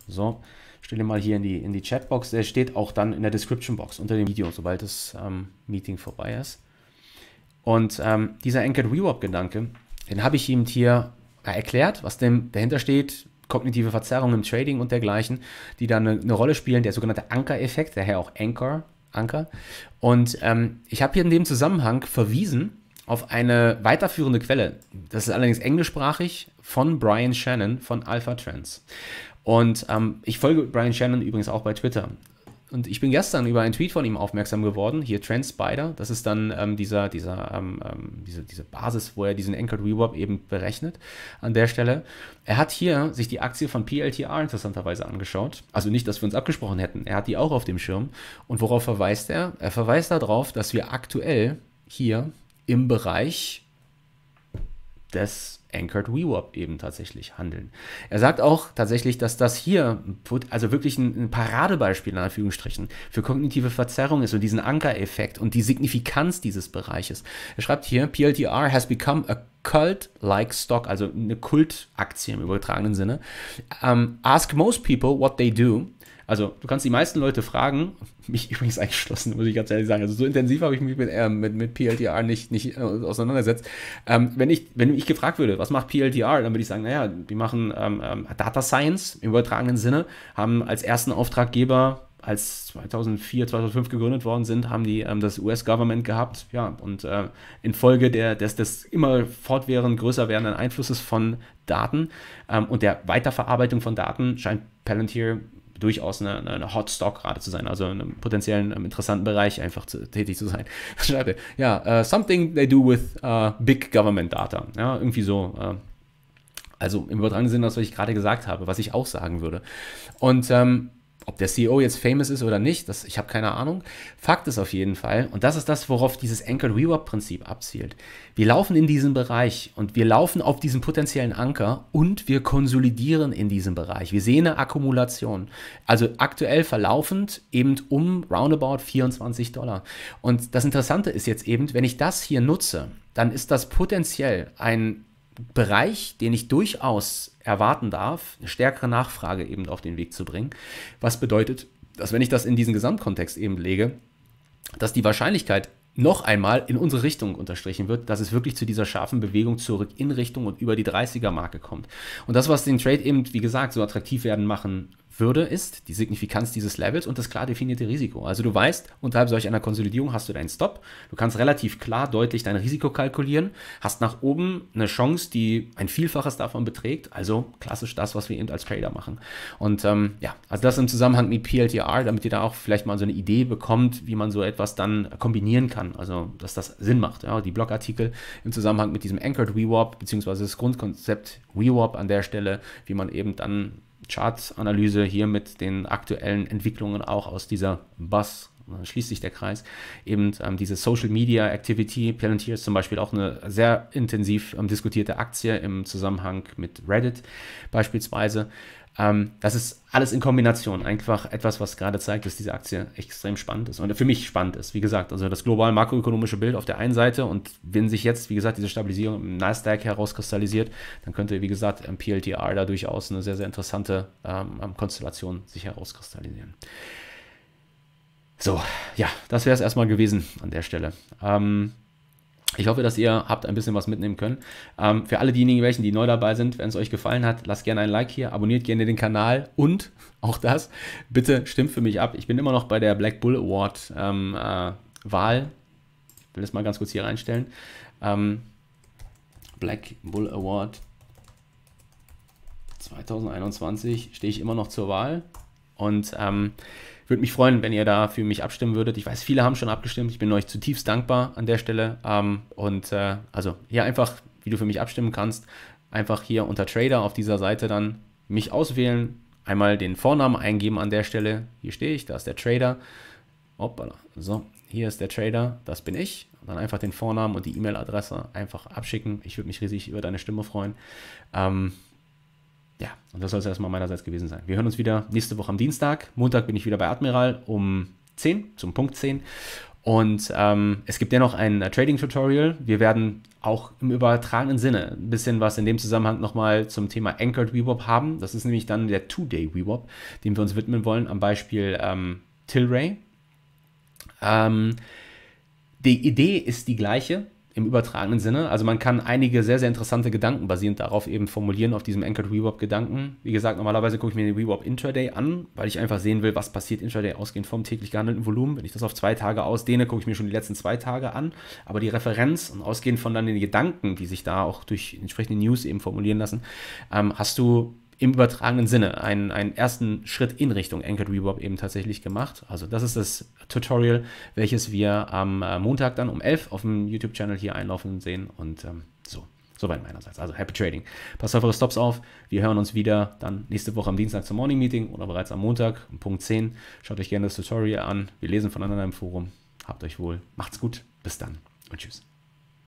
So, stelle mal hier in die, in die Chatbox. Der steht auch dann in der Description Box unter dem Video, sobald das ähm, Meeting vorbei ist. Und ähm, dieser Anchored VWAP-Gedanke, den habe ich ihm hier erklärt, was dem dahinter steht, kognitive Verzerrungen im Trading und dergleichen, die da eine, eine Rolle spielen, der sogenannte Anker-Effekt, daher auch Anchor, Anker. Und ähm, ich habe hier in dem Zusammenhang verwiesen auf eine weiterführende Quelle, das ist allerdings englischsprachig, von Brian Shannon von Alpha Trends. Und ähm, ich folge Brian Shannon übrigens auch bei Twitter. Und ich bin gestern über einen Tweet von ihm aufmerksam geworden, hier Trend Spider, das ist dann ähm, dieser, dieser, ähm, ähm, diese, diese Basis, wo er diesen Anchored Rewap eben berechnet an der Stelle. Er hat hier sich die Aktie von PLTR interessanterweise angeschaut, also nicht, dass wir uns abgesprochen hätten, er hat die auch auf dem Schirm. Und worauf verweist er? Er verweist darauf, dass wir aktuell hier im Bereich des Anchored VWAP eben tatsächlich handeln. Er sagt auch tatsächlich, dass das hier also wirklich ein, Paradebeispiel in Anführungsstrichen für kognitive Verzerrung ist und diesen Ankereffekt und die Signifikanz dieses Bereiches. Er schreibt hier, PLTR has become a cult-like stock, also eine Kultaktie im übertragenen Sinne. Um, ask most people what they do also, du kannst die meisten Leute fragen, [LAUGHS] mich übrigens eingeschlossen, muss ich ganz ehrlich sagen. Also, so intensiv habe ich mich mit, äh, mit, mit PLTR nicht, nicht äh, auseinandergesetzt. Ähm, wenn, ich, wenn ich gefragt würde, was macht PLTR, dann würde ich sagen, naja, die machen ähm, ähm, Data Science im übertragenen Sinne, haben als ersten Auftraggeber als 2004, 2005 gegründet worden sind, haben die ähm, das US-Government gehabt, ja, und äh, infolge der, des, des immer fortwährend größer werdenden Einflusses von Daten ähm, und der Weiterverarbeitung von Daten scheint Palantir durchaus eine, eine Hot Stock gerade zu sein, also in einem potenziellen um, interessanten Bereich einfach zu, tätig zu sein. [LAUGHS] Schreibe, ja, uh, something they do with uh, big government data. Ja, irgendwie so. Uh, also im übertragenen Sinne, was ich gerade gesagt habe, was ich auch sagen würde. Und ähm, ob der CEO jetzt famous ist oder nicht, das, ich habe keine Ahnung. Fakt ist auf jeden Fall, und das ist das, worauf dieses Anchored Reward-Prinzip abzielt. Wir laufen in diesem Bereich und wir laufen auf diesen potenziellen Anker und wir konsolidieren in diesem Bereich. Wir sehen eine Akkumulation. Also aktuell verlaufend eben um roundabout 24 Dollar. Und das Interessante ist jetzt eben, wenn ich das hier nutze, dann ist das potenziell ein Bereich, den ich durchaus erwarten darf, eine stärkere Nachfrage eben auf den Weg zu bringen. Was bedeutet, dass wenn ich das in diesen Gesamtkontext eben lege, dass die Wahrscheinlichkeit noch einmal in unsere Richtung unterstrichen wird, dass es wirklich zu dieser scharfen Bewegung zurück in Richtung und über die 30er-Marke kommt. Und das, was den Trade eben, wie gesagt, so attraktiv werden machen würde, ist die Signifikanz dieses Levels und das klar definierte Risiko. Also du weißt, unterhalb solch einer Konsolidierung hast du deinen Stop. Du kannst relativ klar, deutlich dein Risiko kalkulieren, hast nach oben eine Chance, die ein Vielfaches davon beträgt. Also klassisch das, was wir eben als Trader machen. Und ähm, ja, also das im Zusammenhang mit PLTR, damit ihr da auch vielleicht mal so eine Idee bekommt, wie man so etwas dann kombinieren kann. Also, dass das Sinn macht. Ja, die Blogartikel im Zusammenhang mit diesem Anchored WeWarp, beziehungsweise das Grundkonzept WeWarp an der Stelle, wie man eben dann Chartanalyse hier mit den aktuellen Entwicklungen auch aus dieser Buzz schließt sich der Kreis. Eben ähm, diese Social Media Activity, Palantir ist zum Beispiel auch eine sehr intensiv ähm, diskutierte Aktie im Zusammenhang mit Reddit beispielsweise. Ähm, das ist alles in Kombination einfach etwas, was gerade zeigt, dass diese Aktie extrem spannend ist und für mich spannend ist. Wie gesagt, also das global makroökonomische Bild auf der einen Seite und wenn sich jetzt, wie gesagt, diese Stabilisierung im Nasdaq herauskristallisiert, dann könnte, wie gesagt, PLTR da durchaus eine sehr, sehr interessante ähm, Konstellation sich herauskristallisieren. So, ja, das wäre es erstmal gewesen an der Stelle. Ähm, ich hoffe, dass ihr habt ein bisschen was mitnehmen können. Ähm, für alle diejenigen, welchen die neu dabei sind, wenn es euch gefallen hat, lasst gerne ein Like hier, abonniert gerne den Kanal und [LAUGHS] auch das, bitte stimmt für mich ab. Ich bin immer noch bei der Black Bull Award ähm, äh, Wahl. Ich will das mal ganz kurz hier reinstellen. Ähm, Black Bull Award 2021 stehe ich immer noch zur Wahl und ähm, würde mich freuen, wenn ihr da für mich abstimmen würdet. Ich weiß, viele haben schon abgestimmt. Ich bin euch zutiefst dankbar an der Stelle. Ähm, und äh, also hier einfach, wie du für mich abstimmen kannst, einfach hier unter Trader auf dieser Seite dann mich auswählen, einmal den Vornamen eingeben an der Stelle. Hier stehe ich, da ist der Trader. Hoppala. So, hier ist der Trader, das bin ich. Und dann einfach den Vornamen und die E-Mail-Adresse einfach abschicken. Ich würde mich riesig über deine Stimme freuen. Ähm, ja, und das soll es erstmal meinerseits gewesen sein. Wir hören uns wieder nächste Woche am Dienstag. Montag bin ich wieder bei Admiral um 10, zum Punkt 10. Und ähm, es gibt dennoch ein uh, Trading-Tutorial. Wir werden auch im übertragenen Sinne ein bisschen was in dem Zusammenhang nochmal zum Thema Anchored VWAP haben. Das ist nämlich dann der Two-Day VWAP, dem wir uns widmen wollen, am Beispiel ähm, Tilray. Ähm, die Idee ist die gleiche im übertragenen Sinne. Also man kann einige sehr, sehr interessante Gedanken basierend darauf eben formulieren, auf diesem Anchored Rewap Gedanken. Wie gesagt, normalerweise gucke ich mir den Rewap Intraday an, weil ich einfach sehen will, was passiert Intraday ausgehend vom täglich gehandelten Volumen. Wenn ich das auf zwei Tage ausdehne, gucke ich mir schon die letzten zwei Tage an. Aber die Referenz und ausgehend von dann den Gedanken, die sich da auch durch entsprechende News eben formulieren lassen, ähm, hast du im übertragenen Sinne einen, einen ersten Schritt in Richtung Anchored Rewap eben tatsächlich gemacht. Also das ist das Tutorial, welches wir am äh, Montag dann um 11 auf dem YouTube-Channel hier einlaufen sehen und ähm, so. Soweit meinerseits. Also Happy Trading. Passt auf eure Stops auf. Wir hören uns wieder dann nächste Woche am Dienstag zum Morning Meeting oder bereits am Montag um Punkt 10. Schaut euch gerne das Tutorial an. Wir lesen voneinander im Forum. Habt euch wohl. Macht's gut. Bis dann und tschüss.